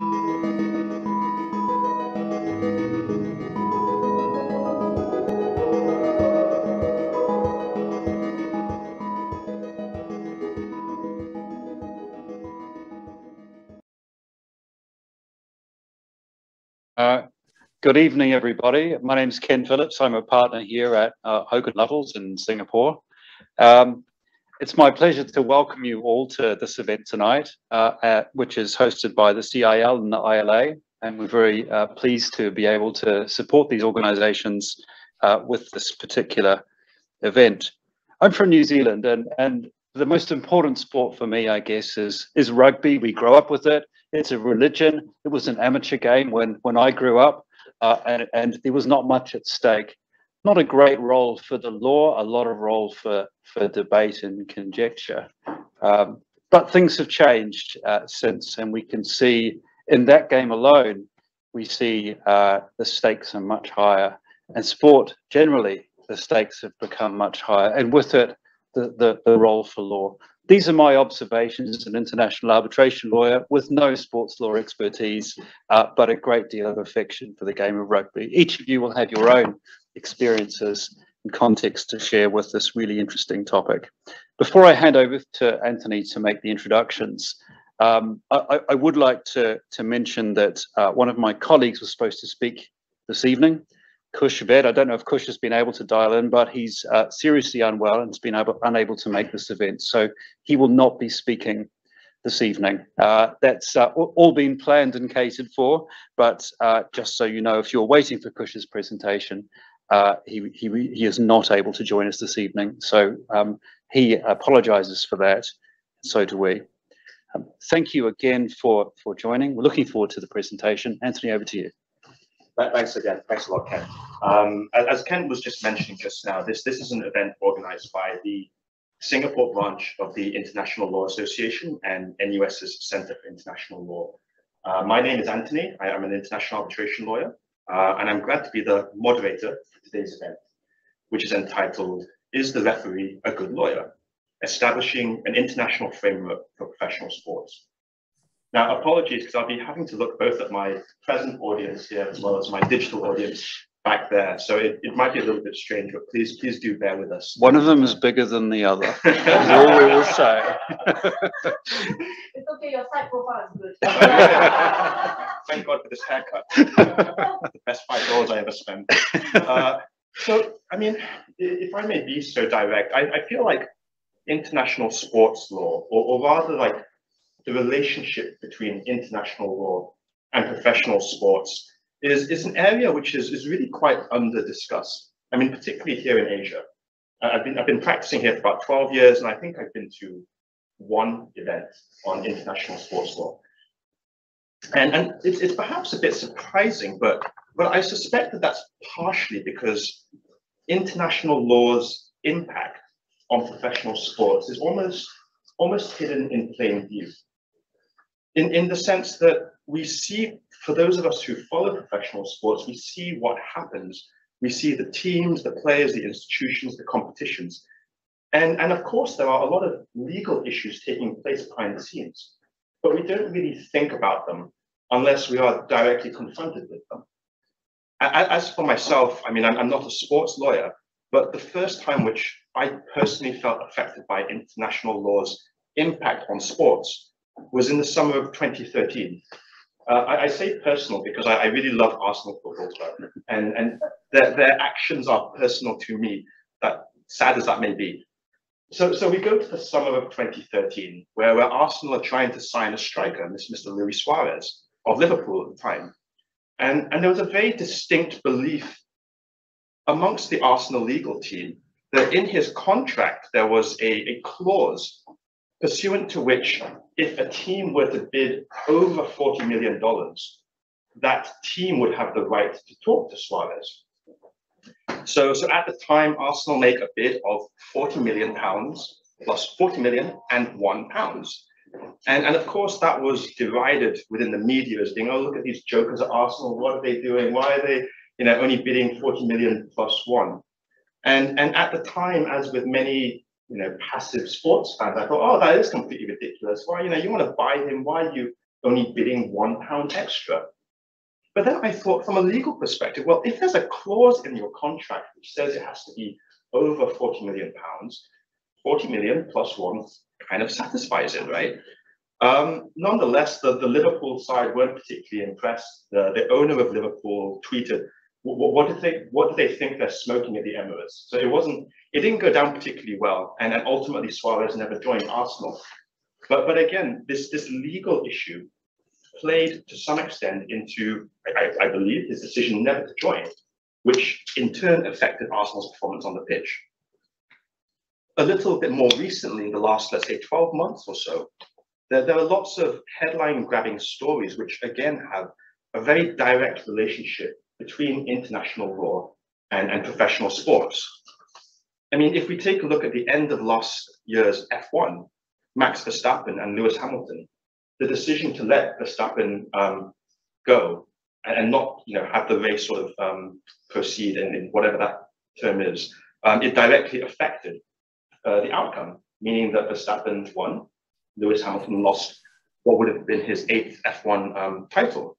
Uh, good evening, everybody. My name is Ken Phillips. I'm a partner here at uh, Hogan Lovells in Singapore. Um, It's my pleasure to welcome you all to this event tonight, uh, which is hosted by the CIL and the ILA, and we're very uh, pleased to be able to support these organizations uh, with this particular event. I'm from New Zealand, and and the most important sport for me, I guess, is is rugby. We grow up with it. It's a religion. It was an amateur game when when I grew up, and, and there was not much at stake. Not a great role for the law, a lot of role for for debate and conjecture. Um, but things have changed uh, since, and we can see in that game alone, we see uh, the stakes are much higher. And sport, generally, the stakes have become much higher, and with it, the role for law. These are my observations as an international arbitration lawyer with no sports law expertise, uh, but a great deal of affection for the game of rugby. Each of you will have your own experiences and context to share with this really interesting topic. Before I hand over to Anthony to make the introductions, um, I would like to to mention that uh, one of my colleagues was supposed to speak this evening, Kush Ved. I don't know if Kush has been able to dial in, but he's uh, seriously unwell and has been able, unable to make this event, so he will not be speaking this evening. Uh, that's all been planned and catered for, but just so you know, if you're waiting for Kush's presentation, Uh, he he is not able to join us this evening. So um, he apologizes for that, so do we. Um, thank you again for for joining. We're looking forward to the presentation. Anthony, over to you. Thanks again. Thanks a lot, Ken. Um, as Ken was just mentioning just now, this this is an event organized by the Singapore branch of the International Law Association and NUS's Centre for International Law. Uh, my name is Anthony. I am an international arbitration lawyer, Uh, and I'm glad to be the moderator for today's event, which is entitled, "Is the Referee a Good Lawyer? Establishing an International Framework for Professional Sports." Now, apologies, because I'll be having to look both at my present audience here as well as my digital audience back there. So it it might be a little bit strange, but please please do bear with us. One of them is bigger than the other. Is all we will say. It's okay. Your side profile is good. Thank God for this haircut. The best $5 I ever spent. Uh, so, I mean, if I may be so direct, I feel like international sports law, or rather like the relationship between international law and professional sports, is is an area which is, is really quite under-discussed. I mean, particularly here in Asia. I've been, I've been practicing here for about 12 years, and I think I've been to one event on international sports law. And and it's it's perhaps a bit surprising, but but I suspect that that's partially because international law's impact on professional sports is almost almost hidden in plain view. In in the sense that we see, for those of us who follow professional sports, we see what happens. We see the teams, the players, the institutions, the competitions. And, and of course, there are a lot of legal issues taking place behind the scenes, but we don't really think about them unless we are directly confronted with them. As for myself, I mean, I'm not a sports lawyer, but the first time which I personally felt affected by international law's impact on sports was in the summer of 2013. Uh, I say personal because I really love Arsenal Football Club, and their actions are personal to me, that sad as that may be. So, so we go to the summer of 2013, where where Arsenal are trying to sign a striker, Mr. Luis Suarez of Liverpool at the time. And and there was a very distinct belief amongst the Arsenal legal team that in his contract, there was a, a clause pursuant to which if a team were to bid over $40 million, that team would have the right to talk to Suarez. So so at the time, Arsenal make a bid of 40 million pounds plus 40 million and one pounds. and and 1 pound. And of course, that was divided within the media as being, "Oh, look at these jokers at Arsenal. What are they doing? Why are they you know, only bidding 40 million 1?" And and at the time, as with many you know, passive sports fans, I thought, "Oh, that is completely ridiculous. Why, you know, you want to buy him, why are you only bidding one pound extra. But then I thought from a legal perspective, well, if there's a clause in your contract which says it has to be over 40 million pounds, 40 million plus one kind of satisfies it, right? Um, nonetheless, the, the Liverpool side weren't particularly impressed. The, the owner of Liverpool tweeted, what, did they what did they think they're smoking at the Emirates? So it wasn't it didn't go down particularly well, and, and ultimately Suarez never joined Arsenal. But but again, this this legal issue played to some extent into I, I believe his decision never to join, which in turn affected Arsenal's performance on the pitch. A little bit more recently, in the last let's say 12 months or so, there, there are lots of headline grabbing stories which again have a very direct relationship between international law and, and professional sports. I mean, if we take a look at the end of last year's F1, Max Verstappen and Lewis Hamilton, the decision to let Verstappen um, go and, and, not, you know, have the race sort of um, proceed in, in, whatever that term is, um, it directly affected uh, the outcome, meaning that Verstappen won, Lewis Hamilton lost what would have been his eighth F1 um, title.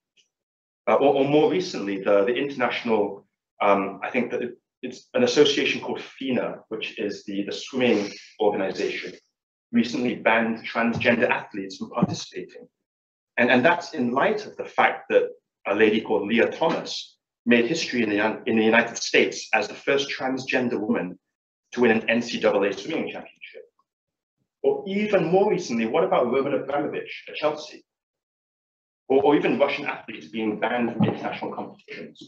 Uh, or, or, more recently, the, the international, um, I think that it, it's an association called FINA, which is the, the swimming organization, recently banned transgender athletes from participating. And, and that's in light of the fact that a lady called Lia Thomas made history in the, in the United States as the first transgender woman to win an NCAA swimming championship. Or even more recently, what about Roman Abramovich at Chelsea? or, or even Russian athletes being banned from international competitions.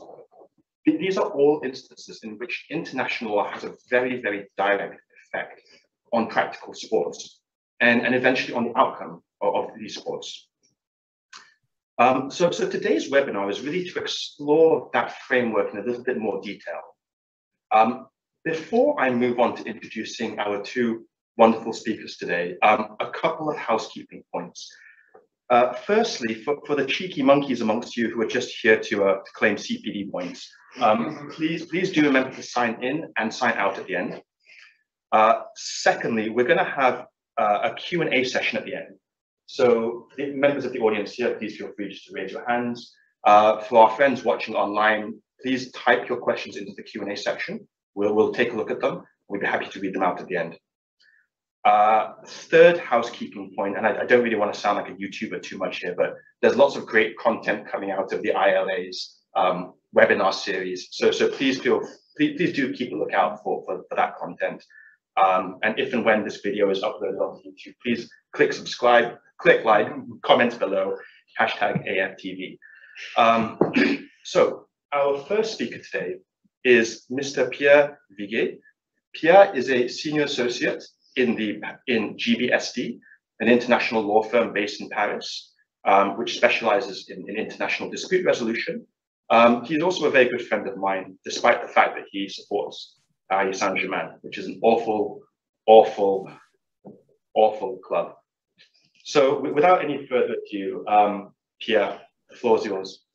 These are all instances in which international law has a very, very direct effect on practical sports and, and eventually on the outcome of, of these sports. Um, so, so today's webinar is really to explore that framework in a little bit more detail. Um, before I move on to introducing our two wonderful speakers today, um, a couple of housekeeping points. Uh, firstly, for, for the cheeky monkeys amongst you who are just here to, uh, to claim CPD points, um, please, please do remember to sign in and sign out at the end. Uh, secondly, we're going to have uh, a Q&A session at the end. So members of the audience here, please feel free just to raise your hands. Uh, for our friends watching online, please type your questions into the Q&A section. We'll, we'll take a look at them. We'd be happy to read them out at the end. Uh, third housekeeping point, and I, I, don't really want to sound like a YouTuber too much here, but there's lots of great content coming out of the ILA's um, webinar series. So, so please feel, please, please do keep a lookout for, for, for that content. Um, and if and when this video is uploaded onto YouTube, please click subscribe, click like, comment below, hashtag AFTV. Um, so our first speaker today is Mr. Pierre Viguier. Pierre is a senior associate in the in GBSD, an international law firm based in Paris, um, which specializes in, in, international dispute resolution. Um, he's also a very good friend of mine, despite the fact that he supports Paris Saint-Germain, which is an awful, awful, awful club. So without any further ado, um, Pierre, the floor is yours.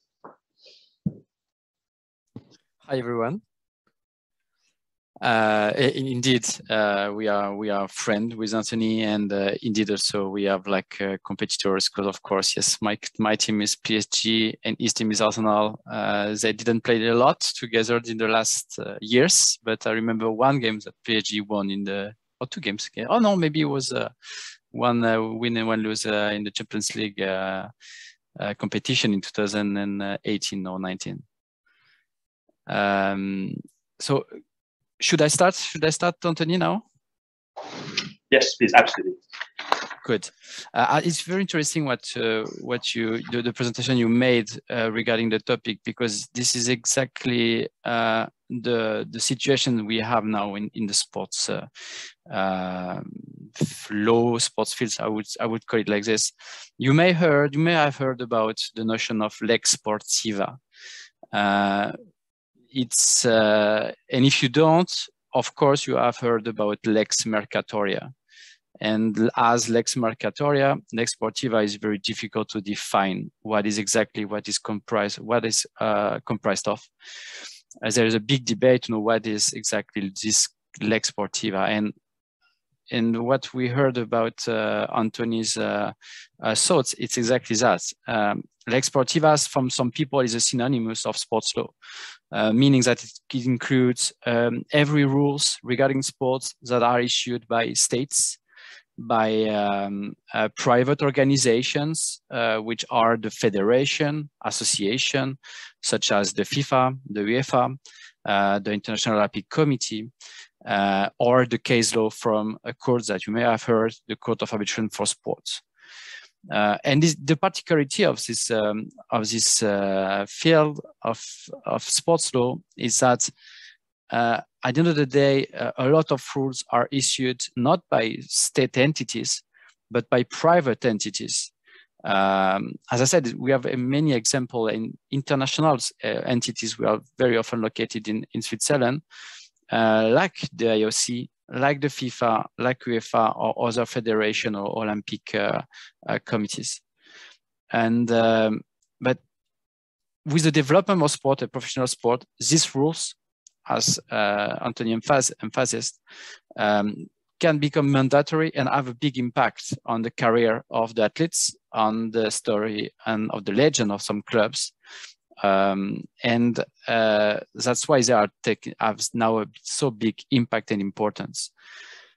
Hi, everyone. Uh, indeed, uh, we are we are friend with Anthony, and uh, indeed also we have like uh, competitors. Because of course, yes, my my team is PSG and his team is Arsenal. Uh, they didn't play a lot together in the last uh, years, but I remember one game that PSG won in the or two games. Oh no, maybe it was one win and one lose in the Champions League competition in 2018 or 19. Um, so should I start? Should I start, Anthony, now? Yes, please, absolutely. Good. Uh, uh, it's very interesting what uh, what you the, the, presentation you made uh, regarding the topic because this is exactly uh, the the situation we have now in in the sports uh, flow sports fields. I would I would call it like this. You may heard you may have heard about the notion of lex sportiva it's uh, and if you don't, of course, you have heard about lex mercatoria. And as lex mercatoria, lex sportiva is very difficult to define what is exactly what is comprised, what is uh, comprised of. As there is a big debate, you know, what is exactly this lex sportiva. And and what we heard about uh, Anthony's uh, uh, thoughts, it's exactly that. Um, Lex Sportivas from some people is a synonymous of sports law, uh, meaning that it includes um, every rules regarding sports that are issued by states, by um, uh, private organizations, uh, which are the federation, association, such as the FIFA, the UEFA, the International Olympic Committee, uh, or the case law from a court that you may have heard, the Court of Arbitration for Sports. Uh, and this, the particularity of this um, of this uh, field of of sports law is that uh, at the end of the day, uh, a lot of rules are issued not by state entities, but by private entities. Um, as I said, we have many examples in international uh, entities. We are very often located in, in Switzerland, uh, like the IOC, like the FIFA, like UEFA, or other federation or Olympic uh, uh, committees. And um, but with the development of sport, a professional sport, these rules, as uh, Anthony emphasized, um, can become mandatory and have a big impact on the career of the athletes, on the story and of the legend of some clubs, um, and uh, that's why they are taking have now a so big impact and importance.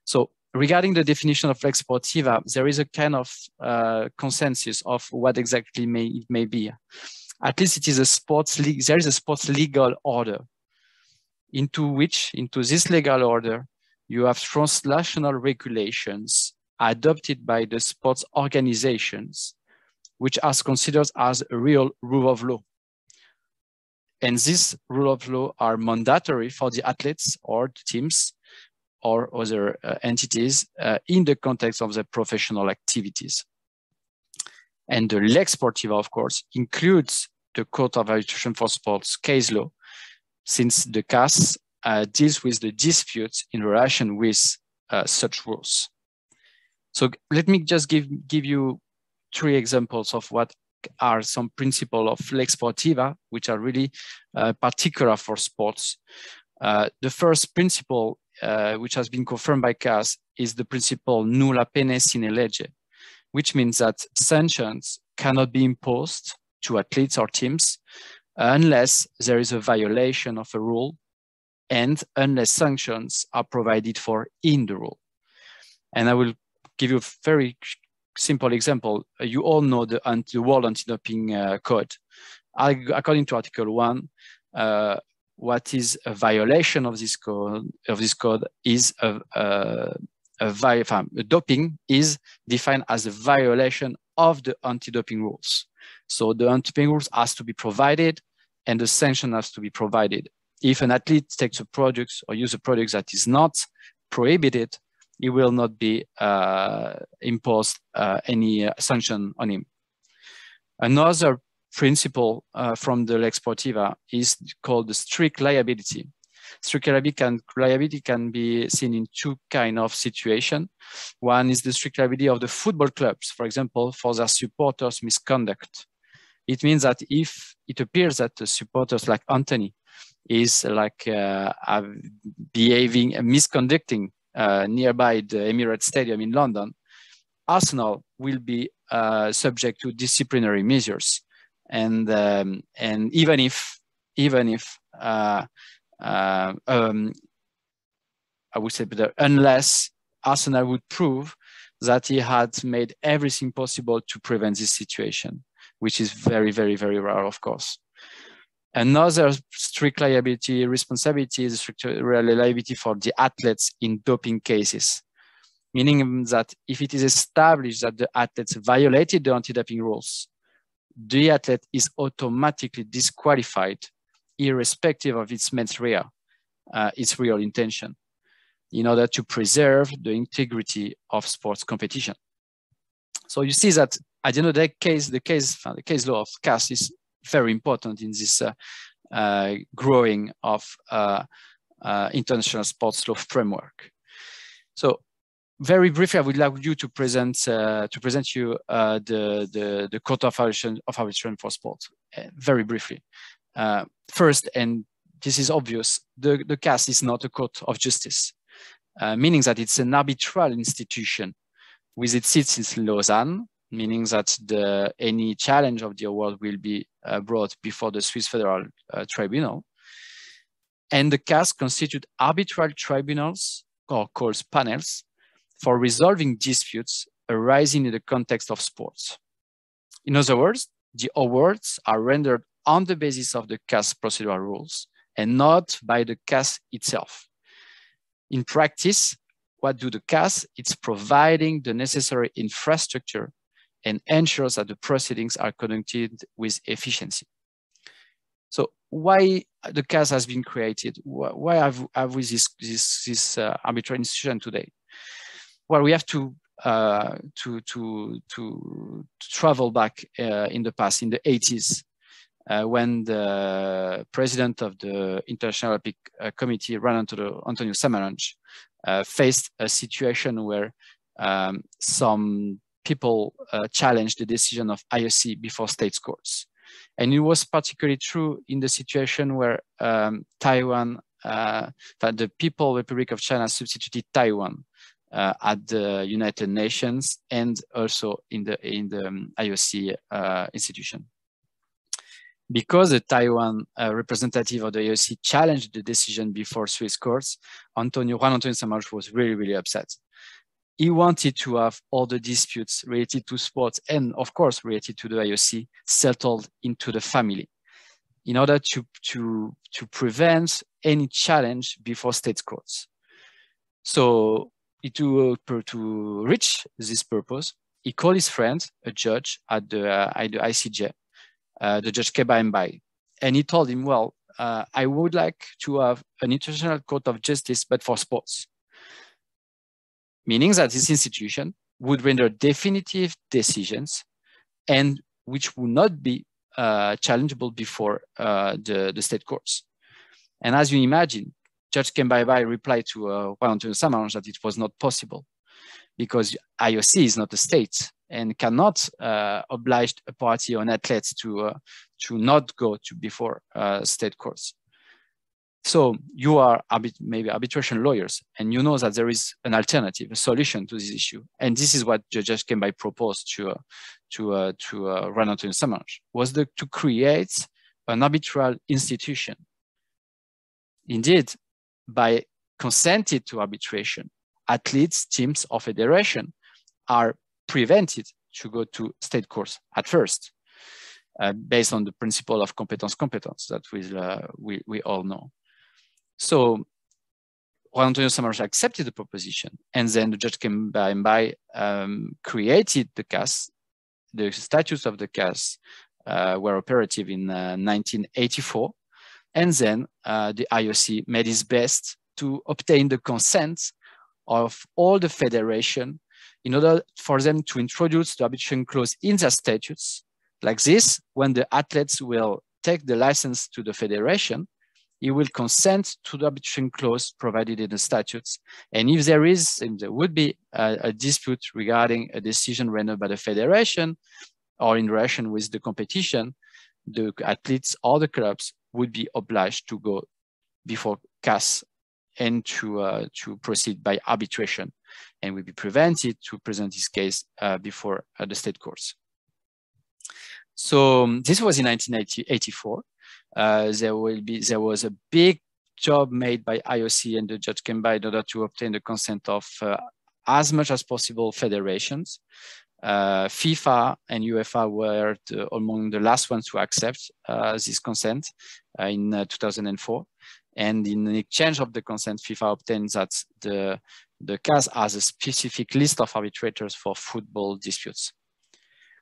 So regarding the definition of lex sportiva, there is a kind of uh, consensus of what exactly may it may be. At least it is a sports league. There is a sports legal order into which, into this legal order, you have translational regulations adopted by the sports organizations, which are considered as a real rule of law. And these rule of law are mandatory for the athletes or the teams or other uh, entities uh, in the context of their professional activities. And the Lex Sportiva, of course, includes the Court of Arbitration for Sports case law, since the CAS uh, deals with the disputes in relation with uh, such rules. So let me just give, give you three examples of what are some principles of lex sportiva, which are really uh, particular for sports. Uh, the first principle, uh, which has been confirmed by CAS, is the principle nulla poena sine lege, which means that sanctions cannot be imposed to athletes or teams unless there is a violation of a rule and unless sanctions are provided for in the rule. And I will give you a very simple example, uh, you all know the, the World Anti-Doping uh, Code. According to Article 1, uh, what is a violation of this code of this code is a, a, a, doping is defined as a violation of the anti-doping rules. So the anti-doping rules has to be provided and the sanction has to be provided. If an athlete takes a product or use a product that is not prohibited, it will not be uh, imposed uh, any sanction on him. Another principle uh, from the Lex Sportiva is called the strict liability. Strict liability can, liability can be seen in two kind of situation. One is the strict liability of the football clubs, for example, for their supporters' misconduct. It means that if it appears that the supporters like Anthony is like uh, behaving, misconducting uh, nearby the Emirates Stadium in London, Arsenal will be uh, subject to disciplinary measures. And, um, and even if, even if uh, uh um, I would say, but unless Arsenal would prove that he had made everything possible to prevent this situation, which is very, very, very rare, of course. Another strict liability responsibility is strict liability for the athletes in doping cases, meaning that if it is established that the athletes violated the anti-doping rules, the athlete is automatically disqualified irrespective of its mens rea, uh, its real intention, in order to preserve the integrity of sports competition. So you see that at the end of the case, the case, the case law of CAS is very important in this uh, uh, growing of uh, international sports law framework. So very briefly, I would like you to present to present you the, the, the Court of Arbitration, of Arbitration for Sport, very briefly. first, and this is obvious, the, the CAS is not a court of justice. uh, meaning that it's an arbitral institution with its seats in Lausanne, meaning that the, any challenge of the award will be uh, brought before the Swiss Federal uh, Tribunal. And the CAS constitute arbitral tribunals, or called panels, for resolving disputes arising in the context of sports. In other words, the awards are rendered on the basis of the CAS procedural rules and not by the CAS itself. In practice, what do the CAS? It's providing the necessary infrastructure and ensures that the proceedings are conducted with efficiency. So why the CAS has been created? Why have, have we this, this, this uh, arbitrary institution today? Well, we have to uh, to, to, to, travel back uh, in the past, in the 80s, uh, when the president of the International Olympic uh, Committee, Antonio, Antonio Samaranch, uh, faced a situation where um, some people uh, challenged the decision of IOC before state courts. And it was particularly true in the situation where um, Taiwan, uh, the People Republic of China substituted Taiwan uh, at the United Nations and also in the in the um, IOC uh, institution. Because the Taiwan uh, representative of the IOC challenged the decision before Swiss courts, Antonio Juan Antonio Samaranch was really really upset. He wanted to have all the disputes related to sports and of course related to the IOC settled into the family in order to, to, to prevent any challenge before state courts. So to, uh, to reach this purpose, he called his friend, a judge at the, uh, at the ICJ, uh, the judge Keba Mbaye, and he told him, well, uh, I would like to have an international court of justice, but for sports. Meaning that this institution would render definitive decisions and which would not be uh, challengeable before uh, the, the state courts. And as you imagine, Judge Keba Mbaye replied to uh, Juan Antonio Samaranch that it was not possible because IOC is not a state and cannot uh, oblige a party or an athlete to uh, to not go to before uh, state courts. So you are maybe arbitration lawyers, and you know that there is an alternative, a solution to this issue. And this is what Judge Keba Mbaye proposed to uh, to uh, to uh, Juan Antonio was the, to create an arbitral institution. Indeed, by consented to arbitration, athletes, teams, or federation are prevented to go to state courts at first, uh, based on the principle of competence competence that we, uh, we, we all know. So Juan Antonio Samaranch accepted the proposition, and then the judge Keba Mbaye um, created the CAS. The statutes of the CAS uh, were operative in 1984, uh, and then uh, the IOC made its best to obtain the consent of all the federation in order for them to introduce the arbitration clause in their statutes. Like this, when the athletes will take the license to the federation, he will consent to the arbitration clause provided in the statutes. And if there is, if there would be a, a, dispute regarding a decision rendered by the federation or in relation with the competition, the athletes or the clubs would be obliged to go before CAS and to, uh, to proceed by arbitration and will be prevented to present his case uh, before uh, the state courts. So um, this was in 1984. Uh, there will be there was a big job made by IOC and the judge Keba Mbaye in order to obtain the consent of uh, as much as possible federations. Uh, FIFA and UEFA were the, among the last ones to accept uh, this consent uh, in uh, 2004. And in exchange of the consent, FIFA obtained that the, the CAS has a specific list of arbitrators for football disputes.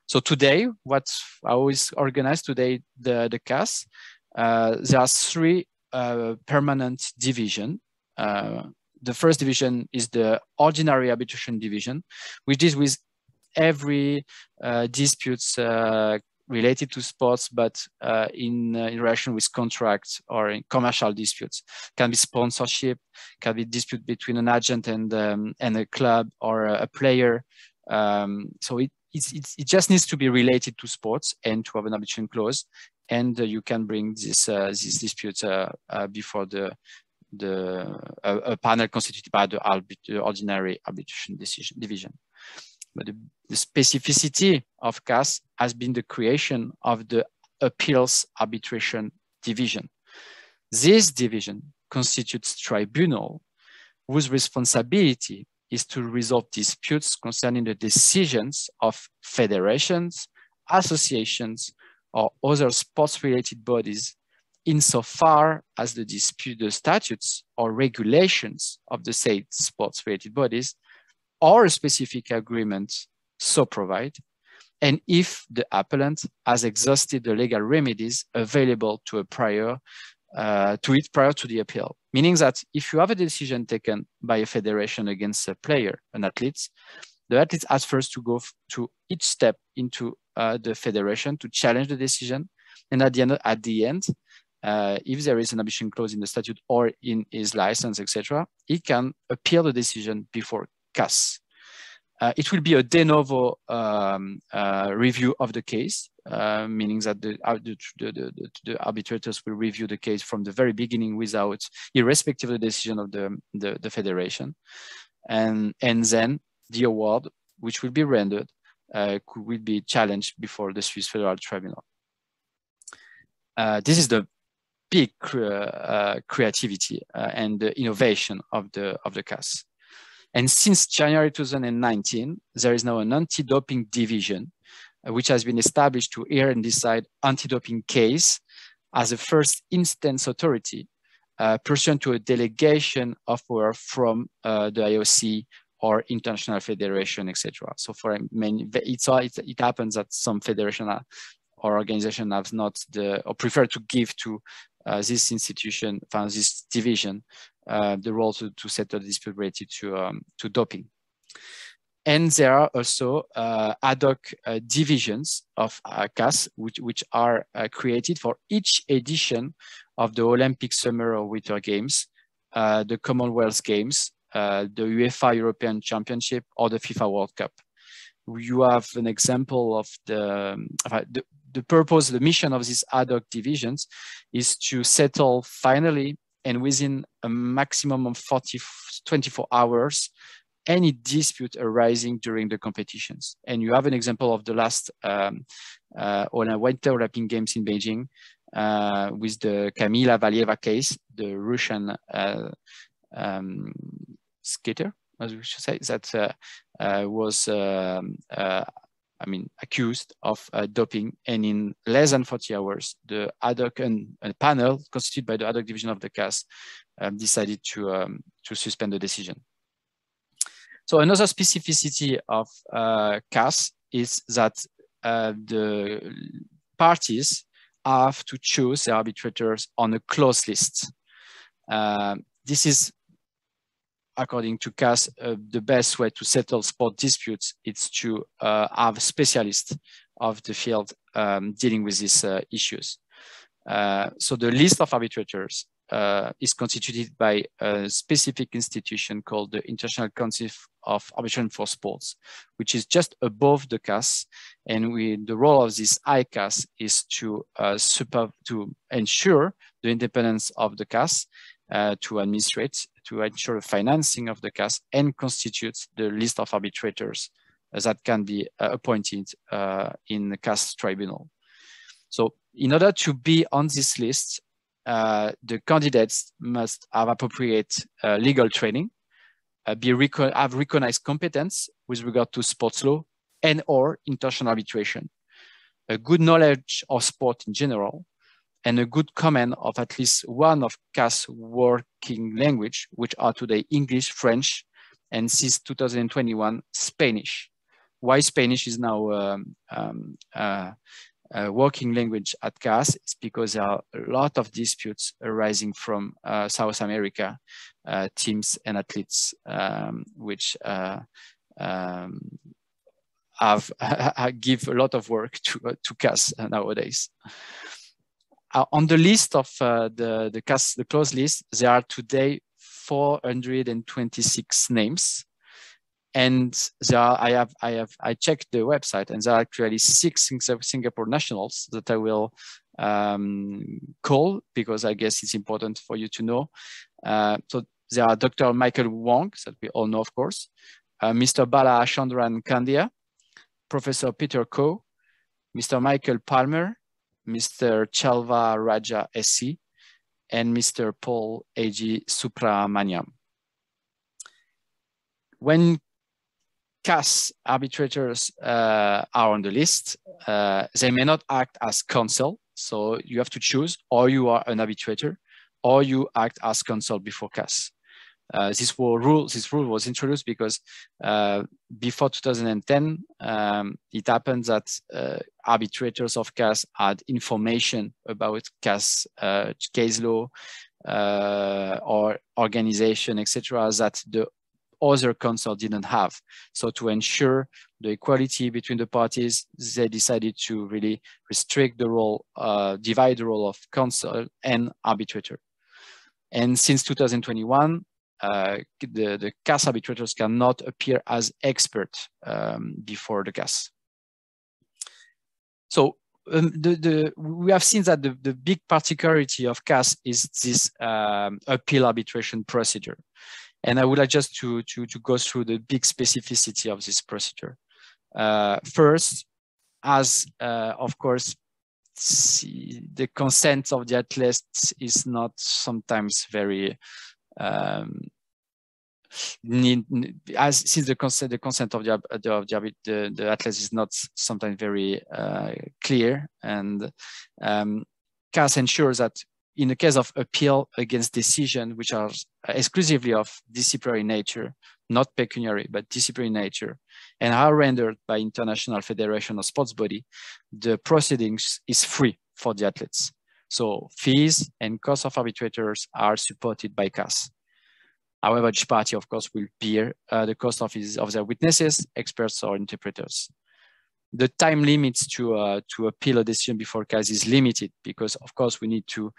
So today, what how is organized today, the, the CAS, there are three uh, permanent division. Uh, the first division is the ordinary arbitration division, which is with every uh, disputes uh, related to sports, but uh, in, uh, in relation with contracts or in commercial disputes. Can be sponsorship, can be dispute between an agent and, um, and a club or a, player. Um, so it, it just needs to be related to sports and to have an arbitration clause. And uh, you can bring this, uh, this dispute uh, before the, the a, panel constituted by the, the ordinary arbitration decision division. But the, the specificity of CAS has been the creation of the appeals arbitration division. This division constitutes tribunal whose responsibility is to resolve disputes concerning the decisions of federations, associations, or other sports-related bodies insofar as the dispute, the statutes or regulations of the said sports-related bodies or a specific agreement so provide, and if the appellant has exhausted the legal remedies available to a prior uh, to it prior to the appeal. Meaning that if you have a decision taken by a federation against a player, an athlete, the athlete has first to go to each step into the federation to challenge the decision. And at the end, at the end uh, if there is an arbitration clause in the statute or in his license, etc., he can appeal the decision before CAS. Uh, it will be a de novo um, uh, review of the case, uh, meaning that the, uh, the, the, the, arbitrators will review the case from the very beginning without, irrespective of the decision of the federation. And, and then the award, which will be rendered, uh, will be challenged before the Swiss Federal Tribunal. Uh, this is the big creativity and the innovation of the, of the CAS. And since January 2019, there is now an anti-doping division, uh, which has been established to hear and decide anti-doping case as a first instance authority uh, pursuant to a delegation of power from uh, the IOC or international federation, etc. So for many, it's, it, it happens that some federation or organization have not the, or prefer to give to uh, this institution, this division, uh, the role to, to settle dispute related to, um, to doping. And there are also uh, ad hoc uh, divisions of CAS, which, which are uh, created for each edition of the Olympic Summer or Winter Games, uh, the Commonwealth Games, uh, the UEFA European Championship, or the FIFA World Cup. You have an example of the, um, the, the purpose, the mission of these ad hoc divisions is to settle finally and within a maximum of 40, 24 hours, any dispute arising during the competitions. And you have an example of the last um, uh, Winter Olympic Games in Beijing uh, with the Kamila Valieva case, the Russian uh, um, skater, as we should say, that uh, uh, was um, uh, I mean, accused of doping. And in less than 40 hours, the ad hoc and, panel constituted by the ad hoc division of the CAS um, decided to, um, to suspend the decision. So another specificity of CAS is that the parties have to choose the arbitrators on a closed list. Uh, this is according to CAS, uh, the best way to settle sport disputes is to uh, have specialists of the field um, dealing with these uh, issues. Uh, so the list of arbitrators uh, is constituted by a specific institution called the International Council of Arbitration for Sports, which is just above the CAS. And we, the role of this ICAS is to, uh, super, to ensure the independence of the CAS uh, to administrate, to ensure the financing of the CAS and constitute the list of arbitrators that can be uh, appointed uh, in the CAS tribunal. So in order to be on this list, uh, the candidates must have appropriate uh, legal training, uh, be reco have recognized competence with regard to sports law and or international arbitration, a good knowledge of sport in general, and a good command of at least one of CAS working language, which are today English, French, and since 2021, Spanish. Why Spanish is now um, um, uh, a working language at CAS is because there are a lot of disputes arising from uh, South America uh, teams and athletes, um, which uh, um, have give a lot of work to uh, to CAS nowadays uh, on the list of uh, the the CAS the closed list, there are today 426 names, and there are I have I have I checked the website, and there are actually six Singapore nationals that I will um, call because I guess it's important for you to know. Uh, so there are Dr. Michael Hwang, that we all know, of course, uh, Mr. Bala Chandran Kandia, Professor Peter Koh, Mr. Michael Palmer, Mr. Chelva Rajah SC, and Mr. Paul A.G. Supramaniam. When CAS arbitrators uh, are on the list, uh, they may not act as counsel. So you have to choose, or you are an arbitrator, or you act as counsel before CAS. Uh, this rule this rule was introduced because uh, before 2010 um, it happened that uh, arbitrators of CAS had information about CAS uh, case law uh, or organization etc that the other counsel didn't have. So to ensure the equality between the parties they decided to really restrict the role uh, divide the role of counsel and arbitrator. And since 2021 uh, the, the CAS arbitrators cannot appear as expert um, before the CAS. So um, the, the, we have seen that the, the big particularity of CAS is this um, appeal arbitration procedure. And I would like just to, to, to go through the big specificity of this procedure. Uh, first, as uh, of course, the consent of the athletes is not sometimes very um, need, as since the consent the consent of the of the, the, the atlas is not sometimes very uh, clear and um, CAS ensures that in the case of appeal against decision which are exclusively of disciplinary nature not pecuniary but disciplinary nature and are rendered by international federation or sports body the proceedings is free for the athletes so fees and costs of arbitrators are supported by CAS However, each party, of course, will bear uh, the cost of, his, of their witnesses, experts, or interpreters. The time limits to, uh, to appeal a decision before CAS is limited because, of course, we need to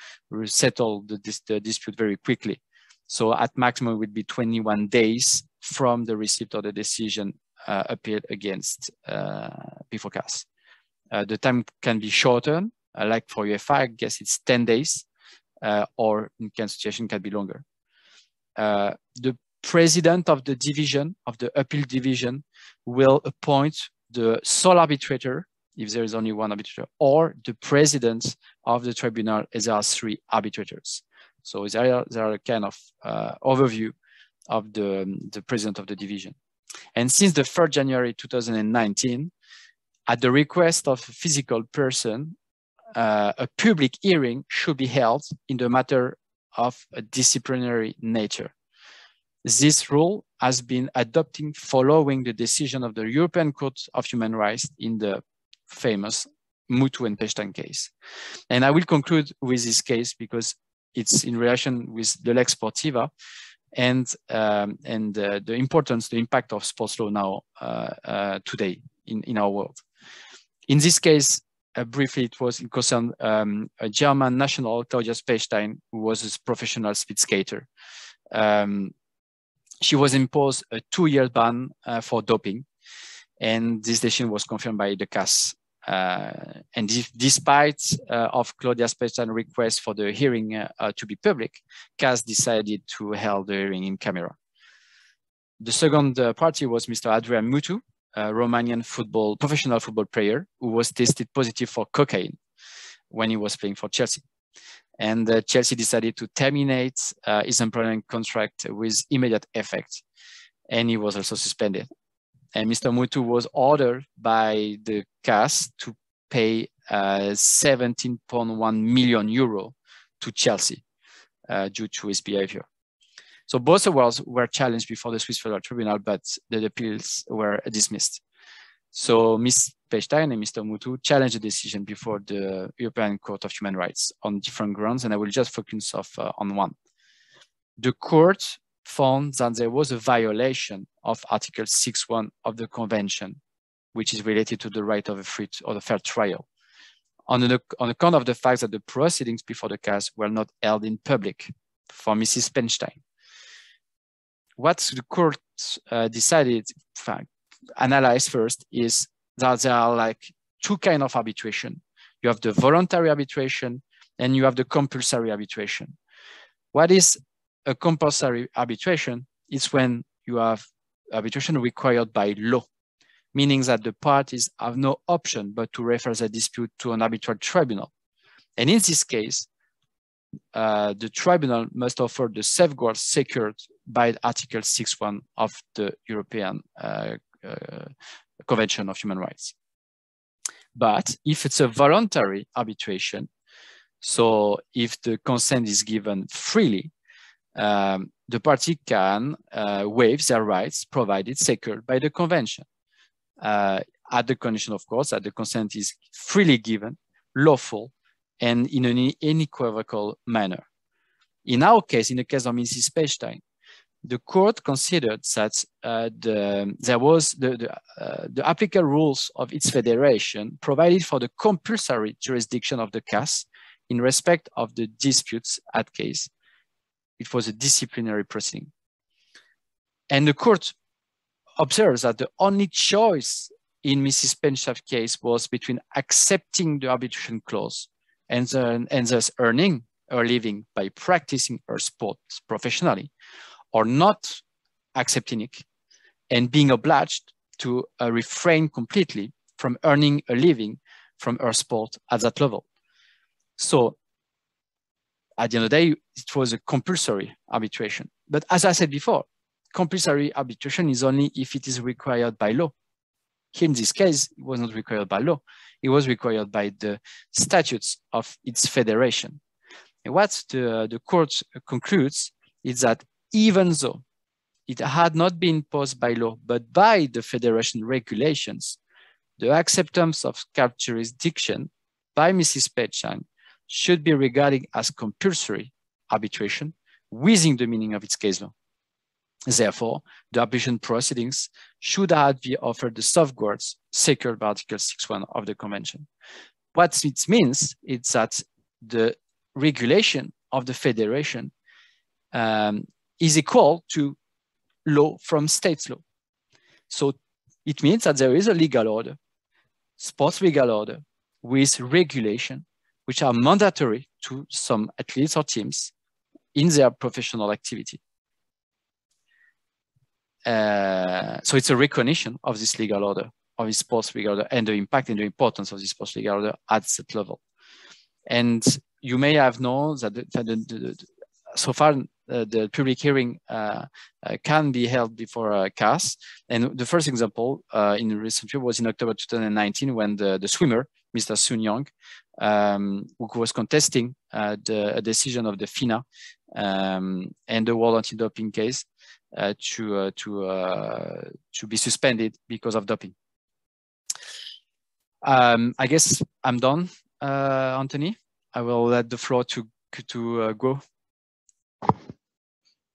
settle the, this, the dispute very quickly. So at maximum, it would be 21 days from the receipt of the decision uh, appealed against uh, before CAS. Uh, the time can be shortened, like for UEFA, I guess it's 10 days, uh, or in CAS situation can be longer. Uh, the president of the division, of the appeal division, will appoint the sole arbitrator, if there is only one arbitrator, or the president of the tribunal, as there are three arbitrators. So there are, there are a kind of uh, overview of the, the president of the division. And since the 3rd January 2019, at the request of a physical person, uh, a public hearing should be held in the matter of a disciplinary nature. This rule has been adopted following the decision of the European Court of Human Rights in the famous Mutu and Pechstein case. And I will conclude with this case because it's in relation with the Lex Sportiva and, um, and uh, the importance, the impact of sports law now uh, uh, today in, in our world. In this case, uh, briefly, it was concern um, a German national, Claudia Pechstein, who was a professional speed skater. Um, she was imposed a two-year ban uh, for doping, and this decision was confirmed by the CAS. Uh, and despite uh, of Claudia Pechstein's request for the hearing uh, uh, to be public, CAS decided to hold the hearing in camera. The second party was Mr. Adrian Mutu, a Romanian football, professional football player who was tested positive for cocaine when he was playing for Chelsea. And uh, Chelsea decided to terminate uh, his employment contract with immediate effect. And he was also suspended. And Mr. Mutu was ordered by the CAS to pay uh, 17.1 million euro to Chelsea uh, due to his behavior. So both awards were challenged before the Swiss Federal Tribunal, but the appeals were dismissed. So Ms. Pechstein and Mr. Mutu challenged the decision before the European Court of Human Rights on different grounds, and I will just focus off, uh, on one. The court found that there was a violation of Article 6.1 of the Convention, which is related to the right of a free or a fair trial, on, the, on account of the fact that the proceedings before the case were not held in public for Mrs. Pechstein what the court uh, decided, analyzed first, is that there are like two kind of arbitration. You have the voluntary arbitration and you have the compulsory arbitration. What is a compulsory arbitration is when you have arbitration required by law, meaning that the parties have no option but to refer the dispute to an arbitral tribunal. And in this case, uh, the tribunal must offer the safeguards secured by Article 6.1 of the European uh, uh, Convention of Human Rights. But if it's a voluntary arbitration, so if the consent is given freely, um, the party can uh, waive their rights provided secured by the convention. Uh, at the condition, of course, that the consent is freely given, lawful, and in an unequivocal manner. In our case, in the case of Mrs. Pechstein, the court considered that uh, the, there was the, the, uh, the, applicable rules of its federation provided for the compulsory jurisdiction of the CAS in respect of the disputes at case. It was a disciplinary proceeding. And the court observes that the only choice in Mrs. Pechstein's case was between accepting the arbitration clause and, then, and thus earning her living by practicing her sport professionally, or not accepting it and being obliged to uh, refrain completely from earning a living from her sport at that level. So at the end of the day, it was a compulsory arbitration. But as I said before, compulsory arbitration is only if it is required by law. Here in this case, it was not required by law. It was required by the statutes of its federation. And what the, the court concludes is that even though it had not been imposed by law, but by the federation regulations, the acceptance of CAS jurisdiction by Mrs. Pechstein should be regarded as compulsory arbitration within the meaning of its case law. Therefore, the arbitration proceedings should have be offered the safeguards secured by Article 6.1 of the Convention. What it means is that the regulation of the federation um, is equal to law from state's law. So it means that there is a legal order, sports legal order, with regulation, which are mandatory to some athletes or teams in their professional activity. Uh, so it's a recognition of this legal order, of this sports legal order, and the impact and the importance of this sports legal order at that level. And you may have known that, the, that the, the, so far the public hearing uh, uh, can be held before uh, CAS. And the first example uh, in recent year was in October 2019 when the, the swimmer, Mr. Sun Yang, um, who was contesting uh, the decision of the FINA um, and the World Anti-Doping case to, to, to be suspended because of doping. Um, I guess I'm done, Anthony. I will let the floor to, to go.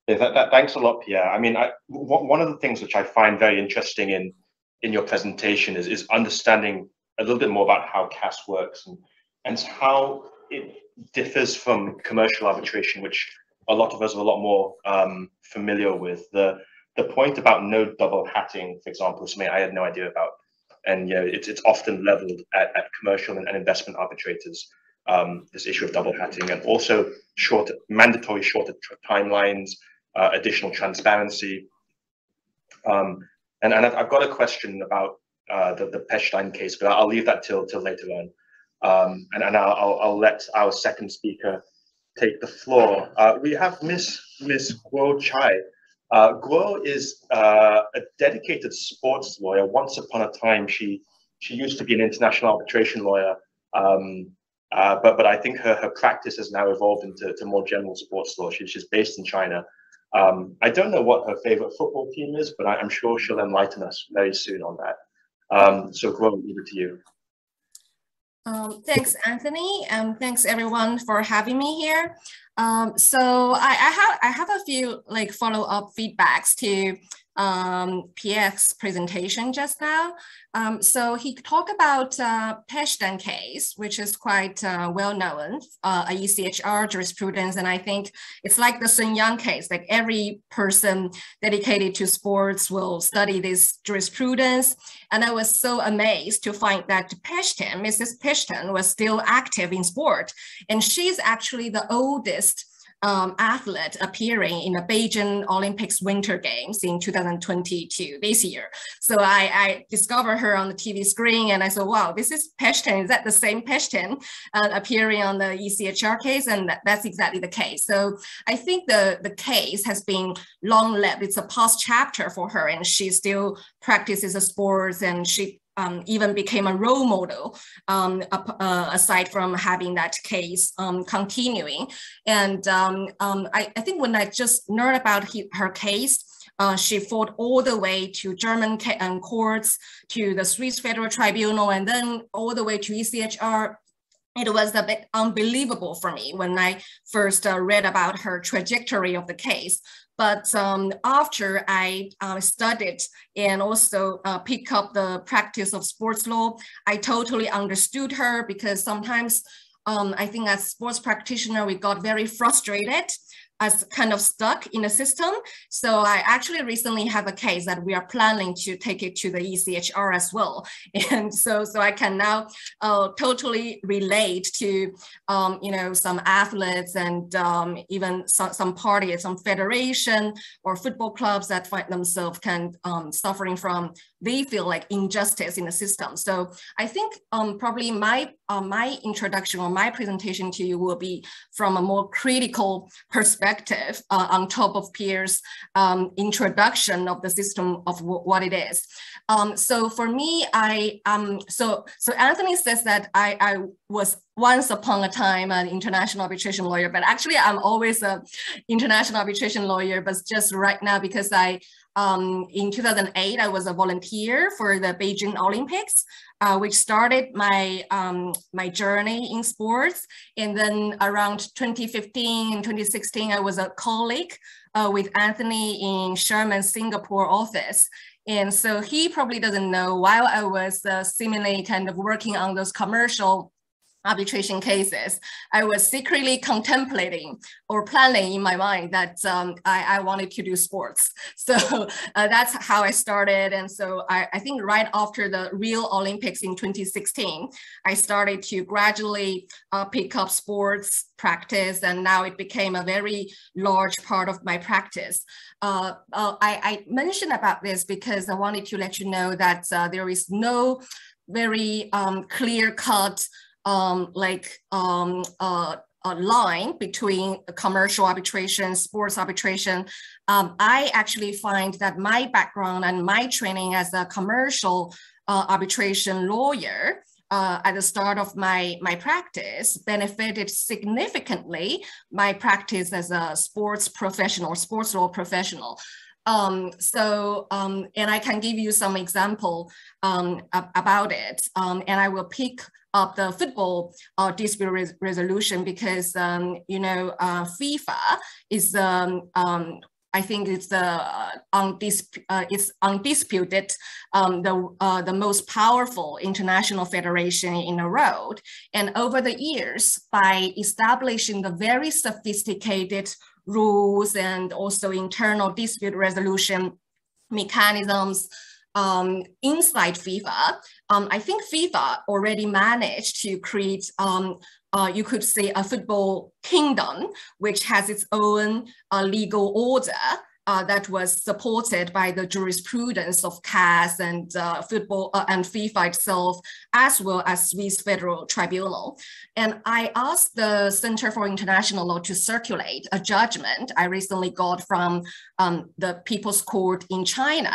Yeah, that, that, thanks a lot, Pierre. I mean, I, one of the things which I find very interesting in in your presentation is is understanding a little bit more about how CAS works and and how it differs from commercial arbitration, which a lot of us are a lot more um, familiar with. The the point about no double hatting, for example, something I had no idea about, and you know, it's it's often leveled at, at commercial and, and investment arbitrators. Um, this issue of double hatting and also short mandatory shorter timelines uh, additional transparency. Um, and, and I've, I've, got a question about uh, the, the Pechstein case, but I'll leave that till till later on. Um, and and I'll, I'll, let our second speaker take the floor. Uh, we have Miss Miss Guo Cai. Uh, Guo is uh, a dedicated sports lawyer. Once upon a time, she she used to be an international arbitration lawyer, um, uh, but but I think her, her practice has now evolved into to more general sports law. She, she's based in China. Um, I don't know what her favorite football team is, but I, am sure she'll enlighten us very soon on that. Um, so, Guo, over to you. Um, thanks, Anthony, and thanks everyone for having me here. Um, so I, I, have I have a few like follow up feedbacks to um, presentation just now. Um, so he talked about uh, case, which is quite uh, well known, uh, ECHR jurisprudence. And I think it's like the Sun Yang case, like every person dedicated to sports will study this jurisprudence. And I was so amazed to find that Pechstein, Mrs. Pechstein was still active in sport. And she's actually the oldest um, athlete appearing in the Beijing Olympics Winter Games in 2022 this year. So I, I discovered her on the TV screen and I said, wow, this is Pechstein. Is that the same Pechstein uh, appearing on the ECHR case? And that, that's exactly the case. So I think the, the case has been long-lived. It's a past chapter for her and she still practices the sports and she um, even became a role model um, uh, aside from having that case um, continuing. And um, um, I, I, think when I just learned about he, her case, uh, she fought all the way to German um, courts, to the Swiss Federal Tribunal, and then all the way to ECHR it was a bit unbelievable for me when I first uh, read about her trajectory of the case. But um, after I uh, studied and also uh, pick up the practice of sports law, I totally understood her because sometimes um, I think as sports practitioner, we got very frustrated as kind of stuck in the system. So I actually recently have a case that we are planning to take it to the ECHR as well. And so, so I can now uh, totally relate to, um, you know, some athletes and um, even some, some parties, some federation or football clubs that find themselves can um, suffering from, they feel like injustice in the system. So I think um, probably my, uh, my introduction or my presentation to you will be from a more critical perspective uh, on top of Pierre's um, introduction of the system of what it is. Um, so for me, I um, so so Anthony says that I, I was once upon a time an international arbitration lawyer, but actually I'm always a international arbitration lawyer, but just right now because I um, in 2008, I was a volunteer for the Beijing Olympics, uh, which started my, um, my journey in sports. And then around 2015 and 2016, I was a colleague uh, with Anthony in Shearman's Singapore office. And so he probably doesn't know while I was uh, seemingly kind of working on those commercial arbitration cases, I was secretly contemplating or planning in my mind that um, I, I, wanted to do sports. So uh, that's how I started. And so I, I, think right after the Rio Olympics in 2016, I started to gradually uh, pick up sports practice. And now it became a very large part of my practice. Uh, uh I, I, mentioned about this because I wanted to let you know that uh, there is no very um, clear cut um, like um, uh, a line between commercial arbitration, sports arbitration. Um, I actually find that my background and my training as a commercial uh, arbitration lawyer uh, at the start of my, my practice benefited significantly my practice as a sports professional, sports law professional. Um, so, um, and I can give you some example um, about it. Um, and I will pick up the football uh, dispute res resolution because, um, you know, uh, FIFA is um, I think it's the uh, undisp uh, it's undisputed um, the uh, the most powerful international federation in the world. And over the years, by establishing the very sophisticated rules and also internal dispute resolution mechanisms um, inside FIFA, um, I think FIFA already managed to create, um, uh, you could say, a football kingdom, which has its own uh, legal order uh, that was supported by the jurisprudence of CAS and uh, football uh, and FIFA itself, as well as Swiss Federal Tribunal. And I asked the Center for International Law to circulate a judgment I recently got from um, the People's Court in China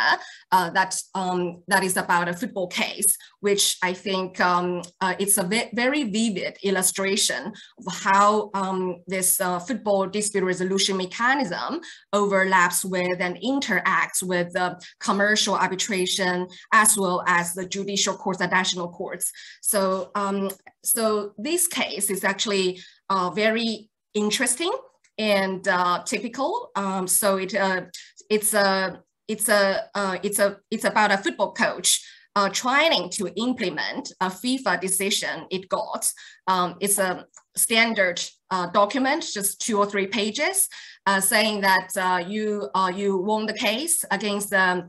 uh, that, um, that is about a football case, which I think um, uh, it's a very vivid illustration of how um, this uh, football dispute resolution mechanism overlaps with and interacts with the commercial arbitration as well as the judicial courts and national courts. So, um, so this case is actually uh, very interesting and uh, typical. Um, so it uh, it's a it's a uh, it's a it's about a football coach uh, trying to implement a FIFA decision it got. Um, it's a standard uh, document, just two or three pages, uh, saying that uh, you uh, you won the case against um,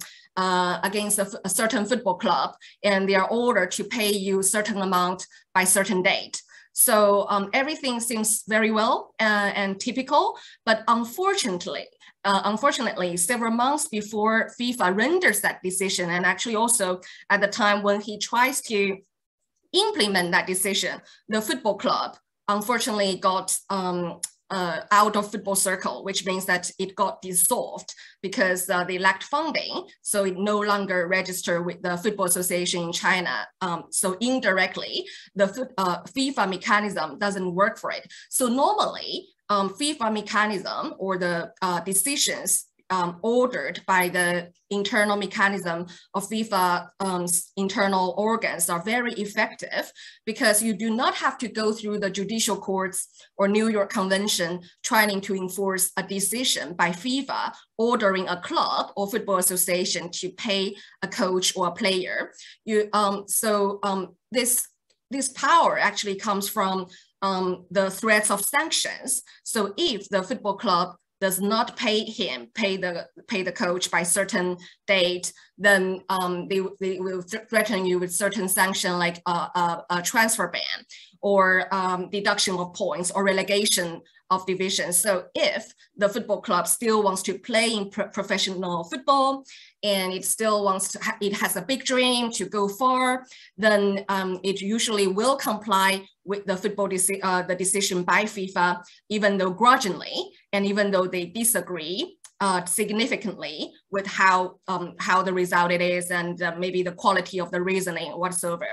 against a, a, certain football club, and they are ordered to pay you certain amount by certain date. So um, everything seems very well uh, and typical, but unfortunately, uh, unfortunately, several months before FIFA renders that decision, and actually also at the time when he tries to implement that decision, the football club unfortunately got um, uh, out of football circle, which means that it got dissolved because uh, they lacked funding. So it no longer registered with the Football Association in China. Um, so indirectly, the uh, FIFA mechanism doesn't work for it. So normally, um, FIFA mechanism or the uh, decisions um, ordered by the internal mechanism of FIFA um, internal organs are very effective because you do not have to go through the judicial courts or New York Convention trying to enforce a decision by FIFA ordering a club or football association to pay a coach or a player. You, um, so um, this, this power actually comes from um, the threats of sanctions. So if the football club does not pay him, pay the pay the coach by certain date, then um, they, they will threaten you with certain sanction like a, a, a transfer ban or um, deduction of points or relegation of divisions. So if the football club still wants to play in pro professional football and it still wants to, it has a big dream to go far, then um, it usually will comply with the football deci uh, the decision by FIFA, even though grudgingly, and even though they disagree uh, significantly with how um, how the result it is and uh, maybe the quality of the reasoning whatsoever.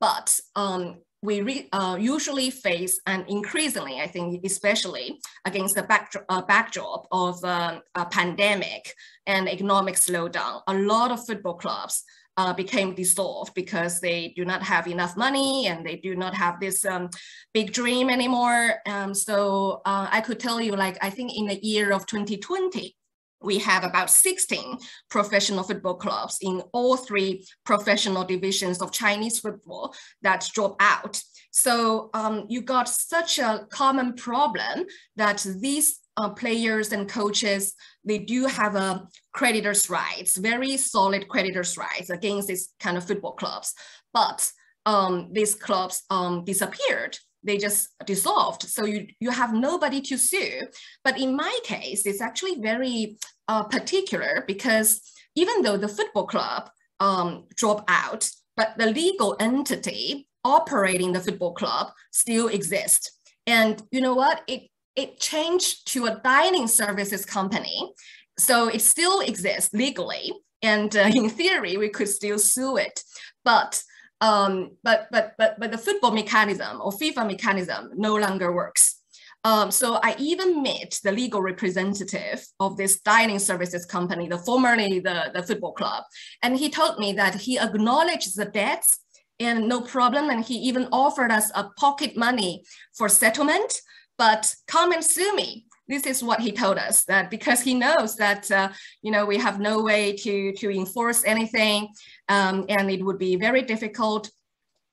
But um, we uh, usually face, and increasingly, I think, especially against the backdrop, uh, backdrop of uh, a pandemic and economic slowdown, a lot of football clubs uh, became dissolved because they do not have enough money and they do not have this um, big dream anymore. Um, so uh, I could tell you, like, I think in the year of 2020, we have about 16 professional football clubs in all three professional divisions of Chinese football that drop out. So um, you got such a common problem that these uh, players and coaches, they do have a creditors' rights, very solid creditors' rights against these kind of football clubs. But um, these clubs um, disappeared they just dissolved. So you, you have nobody to sue. But in my case, it's actually very uh, particular because even though the football club um, dropped out, but the legal entity operating the football club still exists. And you know what? It, it changed to a dining services company. So it still exists legally. And uh, in theory, we could still sue it. But um, but, but, but, but the football mechanism or FIFA mechanism no longer works. Um, so I even met the legal representative of this dining services company, the formerly the, the football club. And he told me that he acknowledged the debts and no problem. And he even offered us a pocket money for settlement, but come and sue me this is what he told us that because he knows that uh, you know we have no way to to enforce anything um, and it would be very difficult.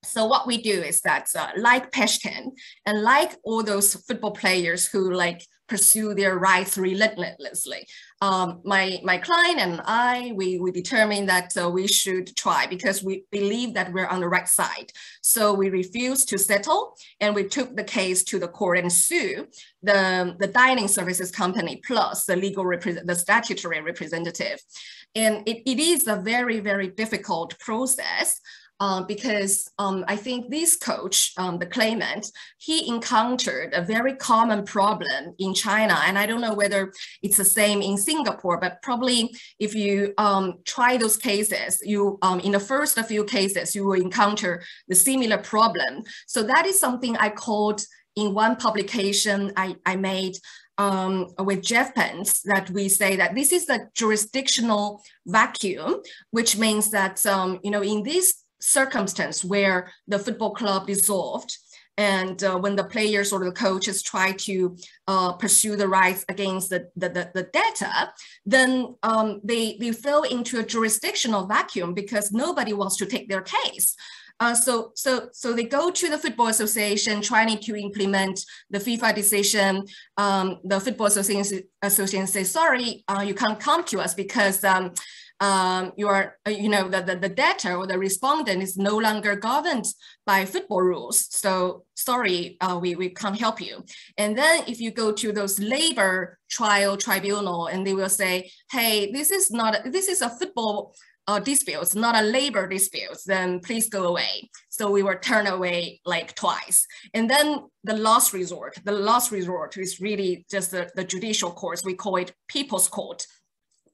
So what we do is that uh, like Pechstein and like all those football players who like pursue their rights relentlessly, um, my, my client and I, we, we determined that uh, we should try because we believe that we're on the right side. So we refused to settle and we took the case to the court and sue the, the dining services company plus the legal, the statutory representative. And it, it is a very, very difficult process uh, because um, I think this coach, um, the claimant, he encountered a very common problem in China. And I don't know whether it's the same in Singapore, but probably if you um, try those cases, you um, in the first few cases, you will encounter the similar problem. So that is something I called in one publication I, I made um, with Jeff Pence that we say that this is the jurisdictional vacuum, which means that, um, you know, in this circumstance where the football club dissolved and uh, when the players or the coaches try to uh, pursue the rights against the, the, the, the data, then um, they, they fell into a jurisdictional vacuum because nobody wants to take their case. Uh, so, so, so they go to the Football Association trying to implement the FIFA decision. Um, the Football Association, Association says, sorry, uh, you can't come to us because um, um, you are, uh, you know, the, the, the data or the respondent is no longer governed by football rules. So sorry, uh, we, we can't help you. And then if you go to those labor trial tribunal and they will say, hey, this is not, this is a football uh, disputes, not a labor disputes, then please go away. So we were turned away like twice. And then the last resort, the last resort is really just the, the judicial courts. We call it people's court